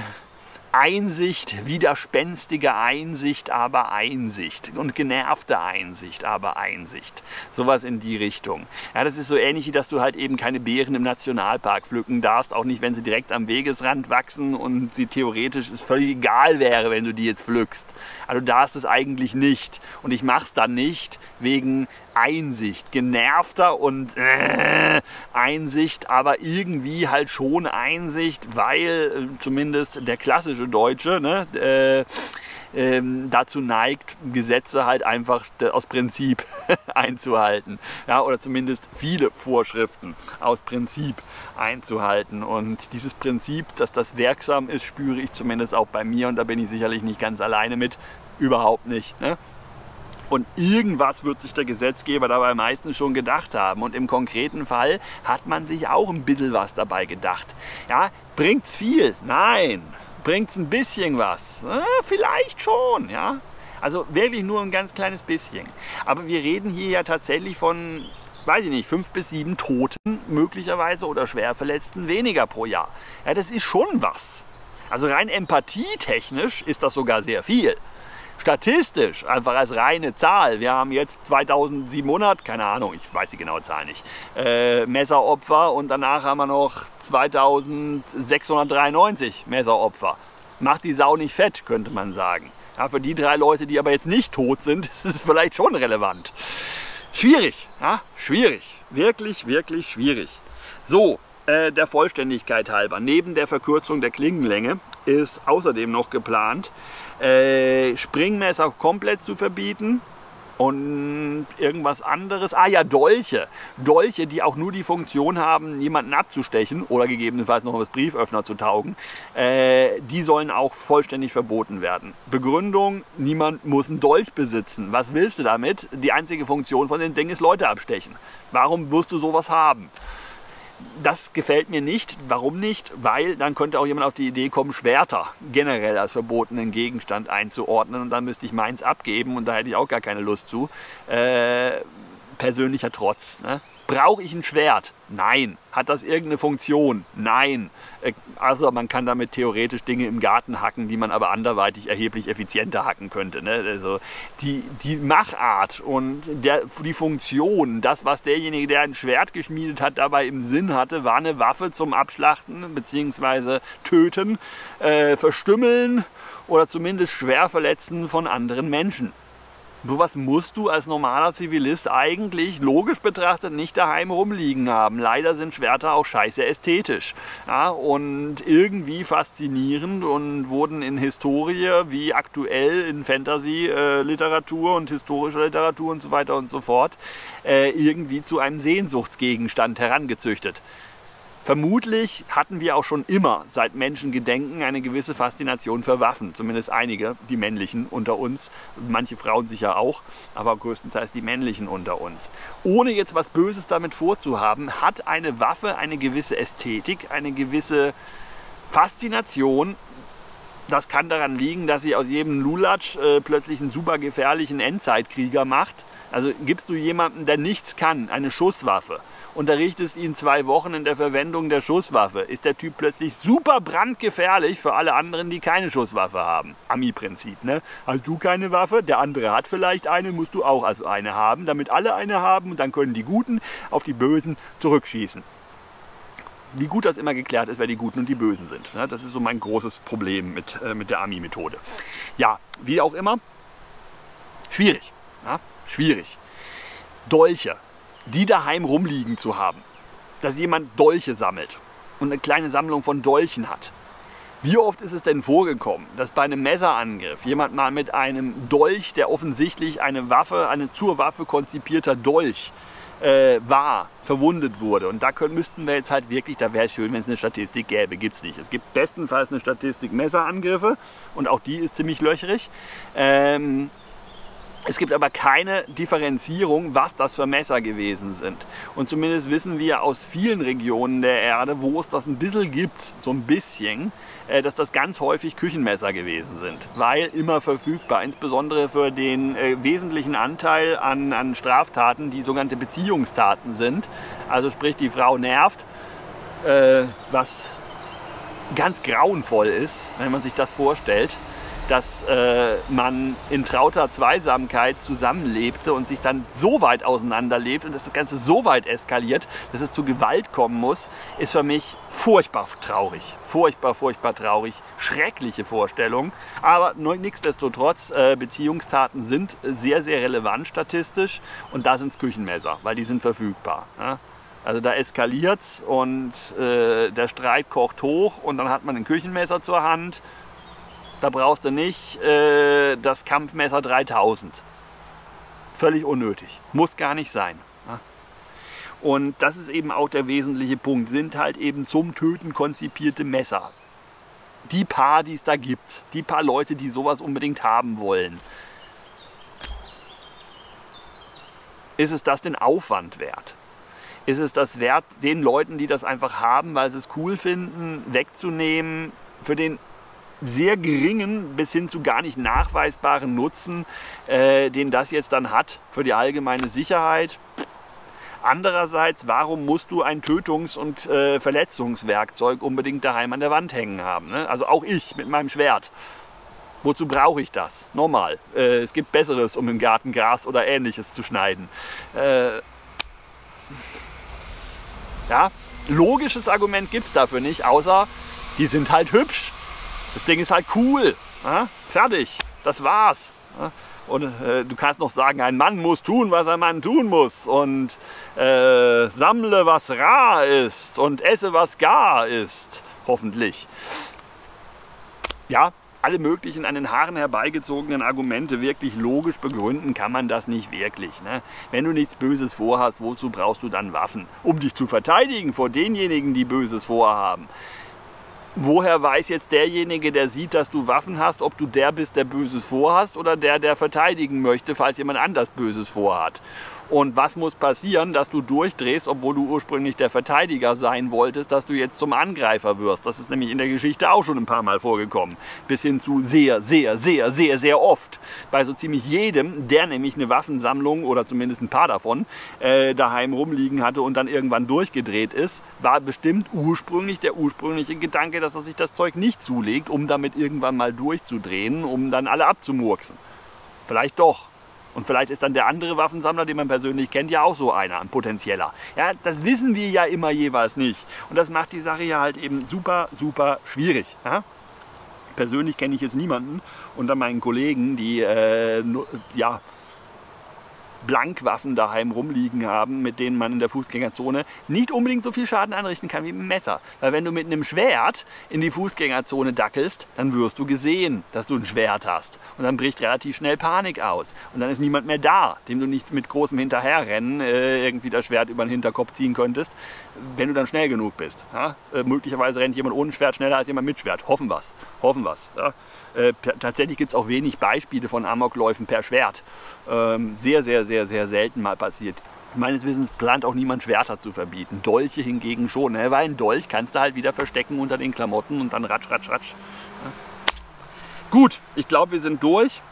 Einsicht, widerspenstige Einsicht, aber Einsicht und genervte Einsicht, aber Einsicht. Sowas in die Richtung. Ja, das ist so ähnlich, wie dass du halt eben keine Beeren im Nationalpark pflücken darfst, auch nicht, wenn sie direkt am Wegesrand wachsen und sie theoretisch es völlig egal wäre, wenn du die jetzt pflückst. Also du darfst es eigentlich nicht. Und ich mach's dann nicht wegen Einsicht, genervter und äh, Einsicht, aber irgendwie halt schon Einsicht, weil äh, zumindest der klassische Deutsche ne, äh, ähm, dazu neigt, Gesetze halt einfach aus Prinzip einzuhalten. Ja, oder zumindest viele Vorschriften aus Prinzip einzuhalten. Und dieses Prinzip, dass das wirksam ist, spüre ich zumindest auch bei mir und da bin ich sicherlich nicht ganz alleine mit. Überhaupt nicht. Ne? Und irgendwas wird sich der Gesetzgeber dabei meistens schon gedacht haben. Und im konkreten Fall hat man sich auch ein bisschen was dabei gedacht. Ja, bringt's viel? Nein. Bringt's ein bisschen was? Äh, vielleicht schon, ja. Also wirklich nur ein ganz kleines bisschen. Aber wir reden hier ja tatsächlich von, weiß ich nicht, fünf bis sieben Toten möglicherweise oder Schwerverletzten weniger pro Jahr. Ja, das ist schon was. Also rein empathietechnisch ist das sogar sehr viel statistisch, einfach als reine Zahl, wir haben jetzt 2700, keine Ahnung, ich weiß die genaue Zahl nicht, äh, Messeropfer und danach haben wir noch 2693 Messeropfer. Macht die Sau nicht fett, könnte man sagen. Ja, für die drei Leute, die aber jetzt nicht tot sind, ist es vielleicht schon relevant. Schwierig, ja, schwierig. Wirklich, wirklich schwierig. So, äh, der Vollständigkeit halber, neben der Verkürzung der Klingenlänge ist außerdem noch geplant, äh, Springmesser komplett zu verbieten und irgendwas anderes. Ah ja, Dolche. Dolche, die auch nur die Funktion haben, jemanden abzustechen oder gegebenenfalls noch als Brieföffner zu taugen, äh, die sollen auch vollständig verboten werden. Begründung, niemand muss einen Dolch besitzen. Was willst du damit? Die einzige Funktion von den Dingen ist Leute abstechen. Warum wirst du sowas haben? Das gefällt mir nicht. Warum nicht? Weil dann könnte auch jemand auf die Idee kommen, Schwerter generell als verbotenen Gegenstand einzuordnen und dann müsste ich meins abgeben und da hätte ich auch gar keine Lust zu. Äh, persönlicher Trotz. Ne? Brauche ich ein Schwert? Nein. Hat das irgendeine Funktion? Nein. Also man kann damit theoretisch Dinge im Garten hacken, die man aber anderweitig erheblich effizienter hacken könnte. Ne? Also die, die Machart und der, die Funktion, das, was derjenige, der ein Schwert geschmiedet hat, dabei im Sinn hatte, war eine Waffe zum Abschlachten bzw. Töten, äh, Verstümmeln oder zumindest schwer verletzen von anderen Menschen. Sowas musst du als normaler Zivilist eigentlich logisch betrachtet nicht daheim rumliegen haben. Leider sind Schwerter auch scheiße ästhetisch ja, und irgendwie faszinierend und wurden in Historie wie aktuell in Fantasy-Literatur äh, und historischer Literatur und so weiter und so fort äh, irgendwie zu einem Sehnsuchtsgegenstand herangezüchtet. Vermutlich hatten wir auch schon immer seit Menschengedenken eine gewisse Faszination für Waffen, zumindest einige, die männlichen unter uns, manche Frauen sicher auch, aber größtenteils die männlichen unter uns. Ohne jetzt was Böses damit vorzuhaben, hat eine Waffe eine gewisse Ästhetik, eine gewisse Faszination. Das kann daran liegen, dass sie aus jedem Lulatsch äh, plötzlich einen super gefährlichen Endzeitkrieger macht. Also gibst du jemandem, der nichts kann, eine Schusswaffe unterrichtest ihn zwei Wochen in der Verwendung der Schusswaffe, ist der Typ plötzlich super brandgefährlich für alle anderen, die keine Schusswaffe haben. Ami-Prinzip, ne? Hast du keine Waffe, der andere hat vielleicht eine, musst du auch also eine haben, damit alle eine haben und dann können die Guten auf die Bösen zurückschießen wie gut das immer geklärt ist, wer die Guten und die Bösen sind. Ne? Das ist so mein großes Problem mit, äh, mit der Ami-Methode. Ja, wie auch immer, schwierig. Ja? Schwierig. Dolche, die daheim rumliegen zu haben. Dass jemand Dolche sammelt und eine kleine Sammlung von Dolchen hat. Wie oft ist es denn vorgekommen, dass bei einem Messerangriff jemand mal mit einem Dolch, der offensichtlich eine Waffe, eine zur Waffe konzipierter Dolch äh, war, verwundet wurde. Und da können, müssten wir jetzt halt wirklich, da wäre es schön, wenn es eine Statistik gäbe. Gibt es nicht. Es gibt bestenfalls eine Statistik Messerangriffe und auch die ist ziemlich löcherig. Ähm, es gibt aber keine Differenzierung, was das für Messer gewesen sind. Und zumindest wissen wir aus vielen Regionen der Erde, wo es das ein bisschen gibt, so ein bisschen, äh, dass das ganz häufig Küchenmesser gewesen sind. Weil immer verfügbar, insbesondere für den äh, wesentlichen Anteil an, an Straftaten, die sogenannte Beziehungstaten sind. Also sprich, die Frau nervt, äh, was ganz grauenvoll ist, wenn man sich das vorstellt dass äh, man in trauter Zweisamkeit zusammenlebte und sich dann so weit auseinanderlebt und das Ganze so weit eskaliert, dass es zu Gewalt kommen muss, ist für mich furchtbar traurig. Furchtbar, furchtbar traurig. Schreckliche Vorstellung. Aber nichtsdestotrotz, äh, Beziehungstaten sind sehr, sehr relevant statistisch und da sind es Küchenmesser, weil die sind verfügbar. Ja? Also da eskaliert's und äh, der Streit kocht hoch und dann hat man ein Küchenmesser zur Hand da brauchst du nicht äh, das Kampfmesser 3000. Völlig unnötig. Muss gar nicht sein. Und das ist eben auch der wesentliche Punkt. Sind halt eben zum Töten konzipierte Messer. Die paar, die es da gibt. Die paar Leute, die sowas unbedingt haben wollen. Ist es das den Aufwand wert? Ist es das wert, den Leuten, die das einfach haben, weil sie es cool finden, wegzunehmen, für den sehr geringen bis hin zu gar nicht nachweisbaren Nutzen, äh, den das jetzt dann hat für die allgemeine Sicherheit. Andererseits, warum musst du ein Tötungs- und äh, Verletzungswerkzeug unbedingt daheim an der Wand hängen haben? Ne? Also auch ich mit meinem Schwert. Wozu brauche ich das? Normal. Äh, es gibt Besseres, um im Garten Gras oder ähnliches zu schneiden. Äh, ja, logisches Argument gibt es dafür nicht, außer die sind halt hübsch. Das Ding ist halt cool. Ja? Fertig. Das war's. Ja? Und äh, du kannst noch sagen, ein Mann muss tun, was ein Mann tun muss. Und äh, sammle, was rar ist. Und esse, was gar ist. Hoffentlich. Ja, alle möglichen an den Haaren herbeigezogenen Argumente wirklich logisch begründen kann man das nicht wirklich. Ne? Wenn du nichts Böses vorhast, wozu brauchst du dann Waffen? Um dich zu verteidigen vor denjenigen, die Böses vorhaben woher weiß jetzt derjenige, der sieht, dass du Waffen hast, ob du der bist, der Böses vorhast oder der, der verteidigen möchte, falls jemand anders Böses vorhat. Und was muss passieren, dass du durchdrehst, obwohl du ursprünglich der Verteidiger sein wolltest, dass du jetzt zum Angreifer wirst? Das ist nämlich in der Geschichte auch schon ein paar Mal vorgekommen. Bis hin zu sehr, sehr, sehr, sehr, sehr oft. Bei so ziemlich jedem, der nämlich eine Waffensammlung oder zumindest ein paar davon äh, daheim rumliegen hatte und dann irgendwann durchgedreht ist, war bestimmt ursprünglich der ursprüngliche Gedanke, dass er sich das Zeug nicht zulegt, um damit irgendwann mal durchzudrehen, um dann alle abzumurksen. Vielleicht doch. Und vielleicht ist dann der andere Waffensammler, den man persönlich kennt, ja auch so einer, ein potenzieller. Ja, das wissen wir ja immer jeweils nicht. Und das macht die Sache ja halt eben super, super schwierig. Ja? Persönlich kenne ich jetzt niemanden unter meinen Kollegen, die äh, ja, Blankwaffen daheim rumliegen haben, mit denen man in der Fußgängerzone nicht unbedingt so viel Schaden anrichten kann wie mit einem Messer. Weil wenn du mit einem Schwert in die Fußgängerzone dackelst, dann wirst du gesehen, dass du ein Schwert hast. Und dann bricht relativ schnell Panik aus. Und dann ist niemand mehr da, dem du nicht mit großem Hinterherrennen äh, irgendwie das Schwert über den Hinterkopf ziehen könntest, wenn du dann schnell genug bist. Ja? Äh, möglicherweise rennt jemand ohne Schwert schneller als jemand mit Schwert. Hoffen wir's. Hoffen wir's. Ja? Äh, tatsächlich gibt es auch wenig Beispiele von Amokläufen per Schwert. Ähm, sehr, sehr, sehr, sehr selten mal passiert. Meines Wissens plant auch niemand Schwerter zu verbieten. Dolche hingegen schon, ne? weil ein Dolch kannst du halt wieder verstecken unter den Klamotten und dann ratsch, ratsch, ratsch. Ja. Gut, ich glaube, wir sind durch.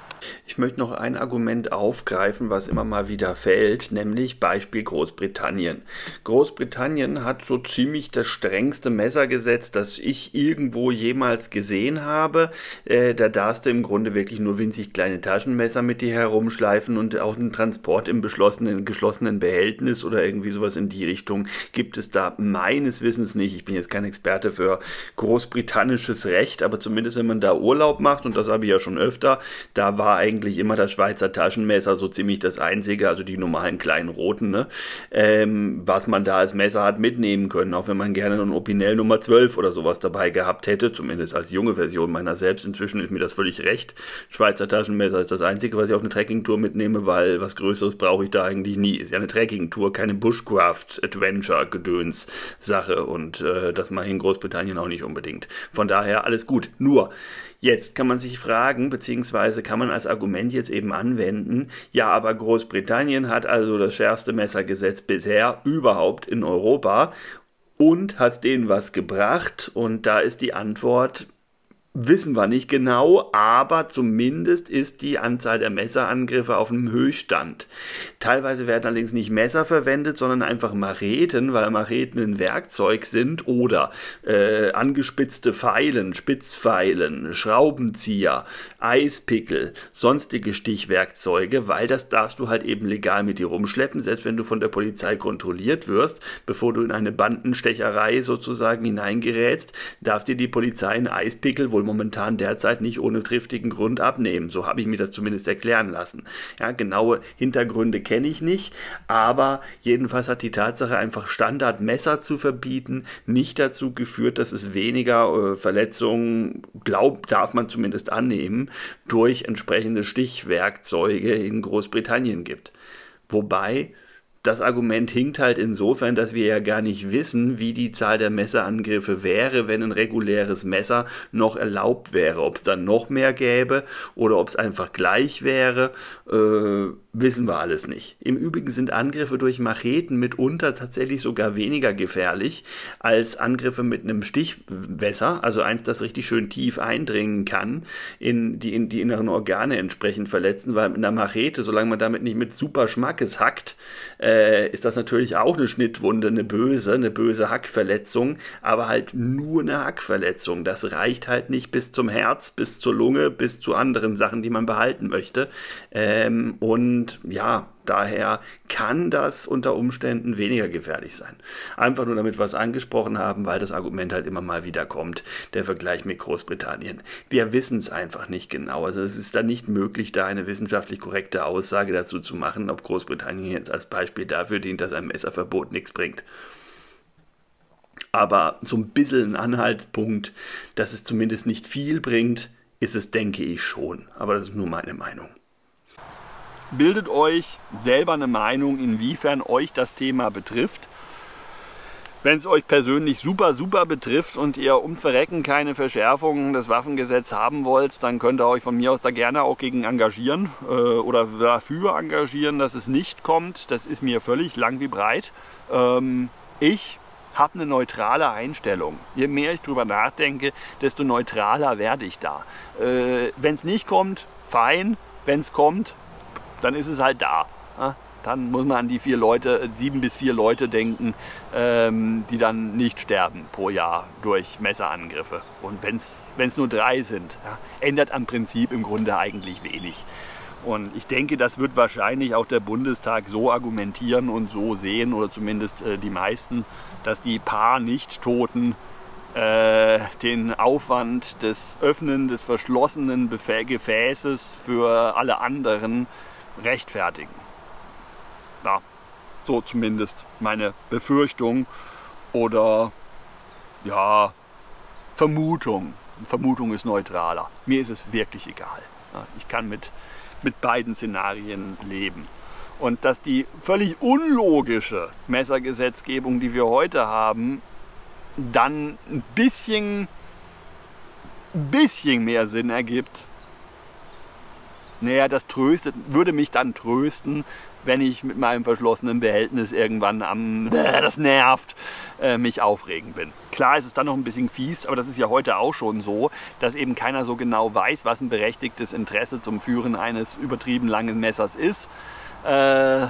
Ich möchte noch ein Argument aufgreifen, was immer mal wieder fällt, nämlich Beispiel Großbritannien. Großbritannien hat so ziemlich das strengste Messergesetz, das ich irgendwo jemals gesehen habe. Äh, da darfst du im Grunde wirklich nur winzig kleine Taschenmesser mit dir herumschleifen und auch den Transport im beschlossenen, geschlossenen Behältnis oder irgendwie sowas in die Richtung gibt es da meines Wissens nicht. Ich bin jetzt kein Experte für großbritannisches Recht, aber zumindest wenn man da Urlaub macht, und das habe ich ja schon öfter, da war eigentlich immer das Schweizer Taschenmesser so ziemlich das einzige, also die normalen kleinen roten, ne, ähm, was man da als Messer hat mitnehmen können, auch wenn man gerne ein Opinel Nummer 12 oder sowas dabei gehabt hätte, zumindest als junge Version meiner selbst. Inzwischen ist mir das völlig recht. Schweizer Taschenmesser ist das einzige, was ich auf eine Trekkingtour mitnehme, weil was Größeres brauche ich da eigentlich nie. Ist ja eine Trekkingtour, keine Bushcraft Adventure Gedöns Sache und äh, das mache ich in Großbritannien auch nicht unbedingt. Von daher alles gut. Nur Jetzt kann man sich fragen, beziehungsweise kann man als Argument jetzt eben anwenden, ja, aber Großbritannien hat also das schärfste Messergesetz bisher überhaupt in Europa und hat denen was gebracht? Und da ist die Antwort, Wissen wir nicht genau, aber zumindest ist die Anzahl der Messerangriffe auf einem Höchststand. Teilweise werden allerdings nicht Messer verwendet, sondern einfach Macheten, weil Macheten ein Werkzeug sind oder äh, angespitzte Pfeilen, Spitzpfeilen, Schraubenzieher, Eispickel, sonstige Stichwerkzeuge, weil das darfst du halt eben legal mit dir rumschleppen, selbst wenn du von der Polizei kontrolliert wirst, bevor du in eine Bandenstecherei sozusagen hineingerätst, darf dir die Polizei einen Eispickel wohl momentan derzeit nicht ohne triftigen Grund abnehmen. So habe ich mir das zumindest erklären lassen. Ja, genaue Hintergründe kenne ich nicht, aber jedenfalls hat die Tatsache, einfach Standardmesser zu verbieten, nicht dazu geführt, dass es weniger äh, Verletzungen, glaubt, darf man zumindest annehmen, durch entsprechende Stichwerkzeuge in Großbritannien gibt. Wobei das Argument hinkt halt insofern, dass wir ja gar nicht wissen, wie die Zahl der Messerangriffe wäre, wenn ein reguläres Messer noch erlaubt wäre. Ob es dann noch mehr gäbe oder ob es einfach gleich wäre, äh, wissen wir alles nicht. Im Übrigen sind Angriffe durch Macheten mitunter tatsächlich sogar weniger gefährlich als Angriffe mit einem Stichwässer, also eins, das richtig schön tief eindringen kann, in die, in die inneren Organe entsprechend verletzen, weil mit einer Machete, solange man damit nicht mit super Schmackes hackt, äh, ist das natürlich auch eine Schnittwunde, eine böse, eine böse Hackverletzung, aber halt nur eine Hackverletzung. Das reicht halt nicht bis zum Herz, bis zur Lunge, bis zu anderen Sachen, die man behalten möchte. Ähm, und ja, Daher kann das unter Umständen weniger gefährlich sein. Einfach nur damit wir es angesprochen haben, weil das Argument halt immer mal wieder kommt, der Vergleich mit Großbritannien. Wir wissen es einfach nicht genau. Also es ist dann nicht möglich, da eine wissenschaftlich korrekte Aussage dazu zu machen, ob Großbritannien jetzt als Beispiel dafür dient, dass ein Messerverbot nichts bringt. Aber so ein bisschen ein Anhaltspunkt, dass es zumindest nicht viel bringt, ist es, denke ich, schon. Aber das ist nur meine Meinung bildet euch selber eine Meinung, inwiefern euch das Thema betrifft. Wenn es euch persönlich super, super betrifft und ihr ums Verrecken keine Verschärfungen des Waffengesetzes haben wollt, dann könnt ihr euch von mir aus da gerne auch gegen engagieren äh, oder dafür engagieren, dass es nicht kommt. Das ist mir völlig lang wie breit. Ähm, ich habe eine neutrale Einstellung. Je mehr ich darüber nachdenke, desto neutraler werde ich da. Äh, Wenn es nicht kommt, fein. Wenn es kommt, dann ist es halt da. Dann muss man an die vier Leute, sieben bis vier Leute denken, ähm, die dann nicht sterben pro Jahr durch Messerangriffe. Und wenn es nur drei sind, ändert am Prinzip im Grunde eigentlich wenig. Und ich denke, das wird wahrscheinlich auch der Bundestag so argumentieren und so sehen, oder zumindest äh, die meisten, dass die paar Nicht-Toten äh, den Aufwand des Öffnen des verschlossenen Gefäßes für alle anderen rechtfertigen. Ja, so zumindest meine Befürchtung oder ja, Vermutung. Vermutung ist neutraler. Mir ist es wirklich egal. Ich kann mit, mit beiden Szenarien leben. Und dass die völlig unlogische Messergesetzgebung, die wir heute haben, dann ein bisschen, ein bisschen mehr Sinn ergibt, naja, das tröstet, würde mich dann trösten, wenn ich mit meinem verschlossenen Behältnis irgendwann am, das nervt, äh, mich aufregen bin. Klar ist es dann noch ein bisschen fies, aber das ist ja heute auch schon so, dass eben keiner so genau weiß, was ein berechtigtes Interesse zum Führen eines übertrieben langen Messers ist. Äh,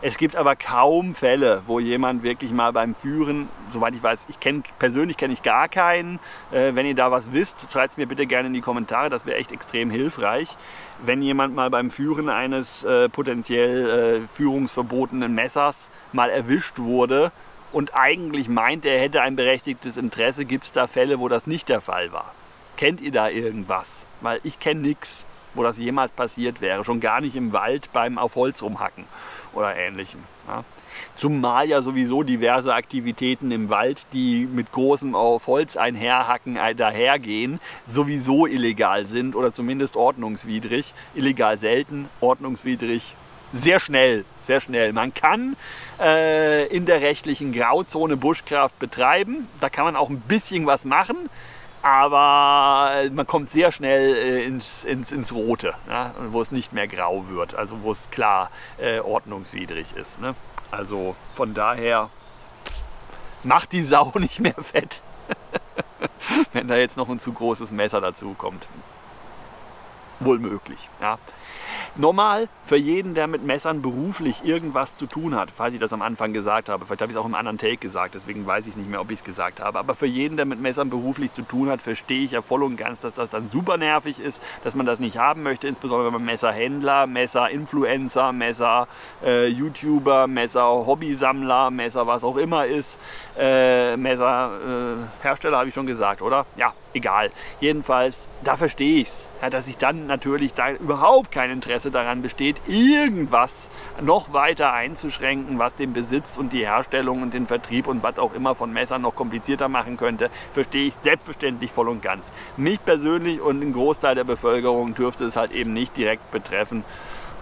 es gibt aber kaum Fälle, wo jemand wirklich mal beim Führen, soweit ich weiß, ich kenne persönlich kenne ich gar keinen. Äh, wenn ihr da was wisst, schreibt es mir bitte gerne in die Kommentare, das wäre echt extrem hilfreich. Wenn jemand mal beim Führen eines äh, potenziell äh, führungsverbotenen Messers mal erwischt wurde und eigentlich meint, er hätte ein berechtigtes Interesse, gibt es da Fälle, wo das nicht der Fall war. Kennt ihr da irgendwas? Weil ich kenne nichts wo das jemals passiert wäre. Schon gar nicht im Wald beim auf Holz rumhacken oder ähnlichem. Ja. Zumal ja sowieso diverse Aktivitäten im Wald, die mit großem auf Holz einherhacken, äh, dahergehen, sowieso illegal sind oder zumindest ordnungswidrig. Illegal selten, ordnungswidrig sehr schnell, sehr schnell. Man kann äh, in der rechtlichen Grauzone Buschkraft betreiben. Da kann man auch ein bisschen was machen aber man kommt sehr schnell äh, ins, ins, ins Rote, ja, wo es nicht mehr grau wird, also wo es klar äh, ordnungswidrig ist. Ne? Also von daher macht die Sau nicht mehr fett, wenn da jetzt noch ein zu großes Messer dazu kommt. Wohl möglich. Ja. Normal für jeden, der mit Messern beruflich irgendwas zu tun hat, falls ich das am Anfang gesagt habe, vielleicht habe ich es auch im anderen Take gesagt, deswegen weiß ich nicht mehr, ob ich es gesagt habe, aber für jeden, der mit Messern beruflich zu tun hat, verstehe ich ja voll und ganz, dass das dann super nervig ist, dass man das nicht haben möchte, insbesondere wenn man Messerhändler, Messerinfluencer, Messer-YouTuber, äh, Messer-Hobbysammler, Messer was auch immer ist, äh, Messerhersteller äh, habe ich schon gesagt, oder? Ja, egal. Jedenfalls, da verstehe ich es, ja, dass ich dann natürlich da überhaupt kein Interesse daran besteht, irgendwas noch weiter einzuschränken, was den Besitz und die Herstellung und den Vertrieb und was auch immer von Messern noch komplizierter machen könnte, verstehe ich selbstverständlich voll und ganz. Mich persönlich und einen Großteil der Bevölkerung dürfte es halt eben nicht direkt betreffen.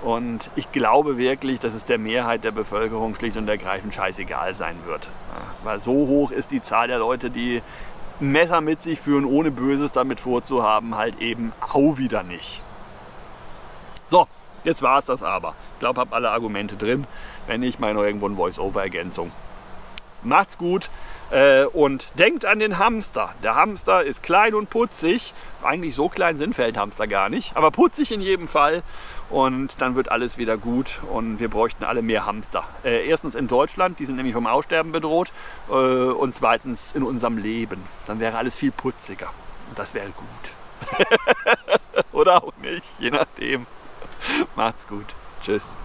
Und ich glaube wirklich, dass es der Mehrheit der Bevölkerung schlicht und ergreifend scheißegal sein wird. Weil so hoch ist die Zahl der Leute, die Messer mit sich führen, ohne Böses damit vorzuhaben, halt eben auch wieder nicht. So, jetzt war es das aber. Ich glaube, habe alle Argumente drin. Wenn nicht, meine irgendwo eine Voice-Over-Ergänzung. Macht's gut und denkt an den Hamster. Der Hamster ist klein und putzig. Eigentlich so klein sind Feldhamster gar nicht, aber putzig in jedem Fall. Und dann wird alles wieder gut und wir bräuchten alle mehr Hamster. Äh, erstens in Deutschland, die sind nämlich vom Aussterben bedroht. Äh, und zweitens in unserem Leben. Dann wäre alles viel putziger. Und das wäre gut. Oder auch nicht, je nachdem. Macht's gut. Tschüss.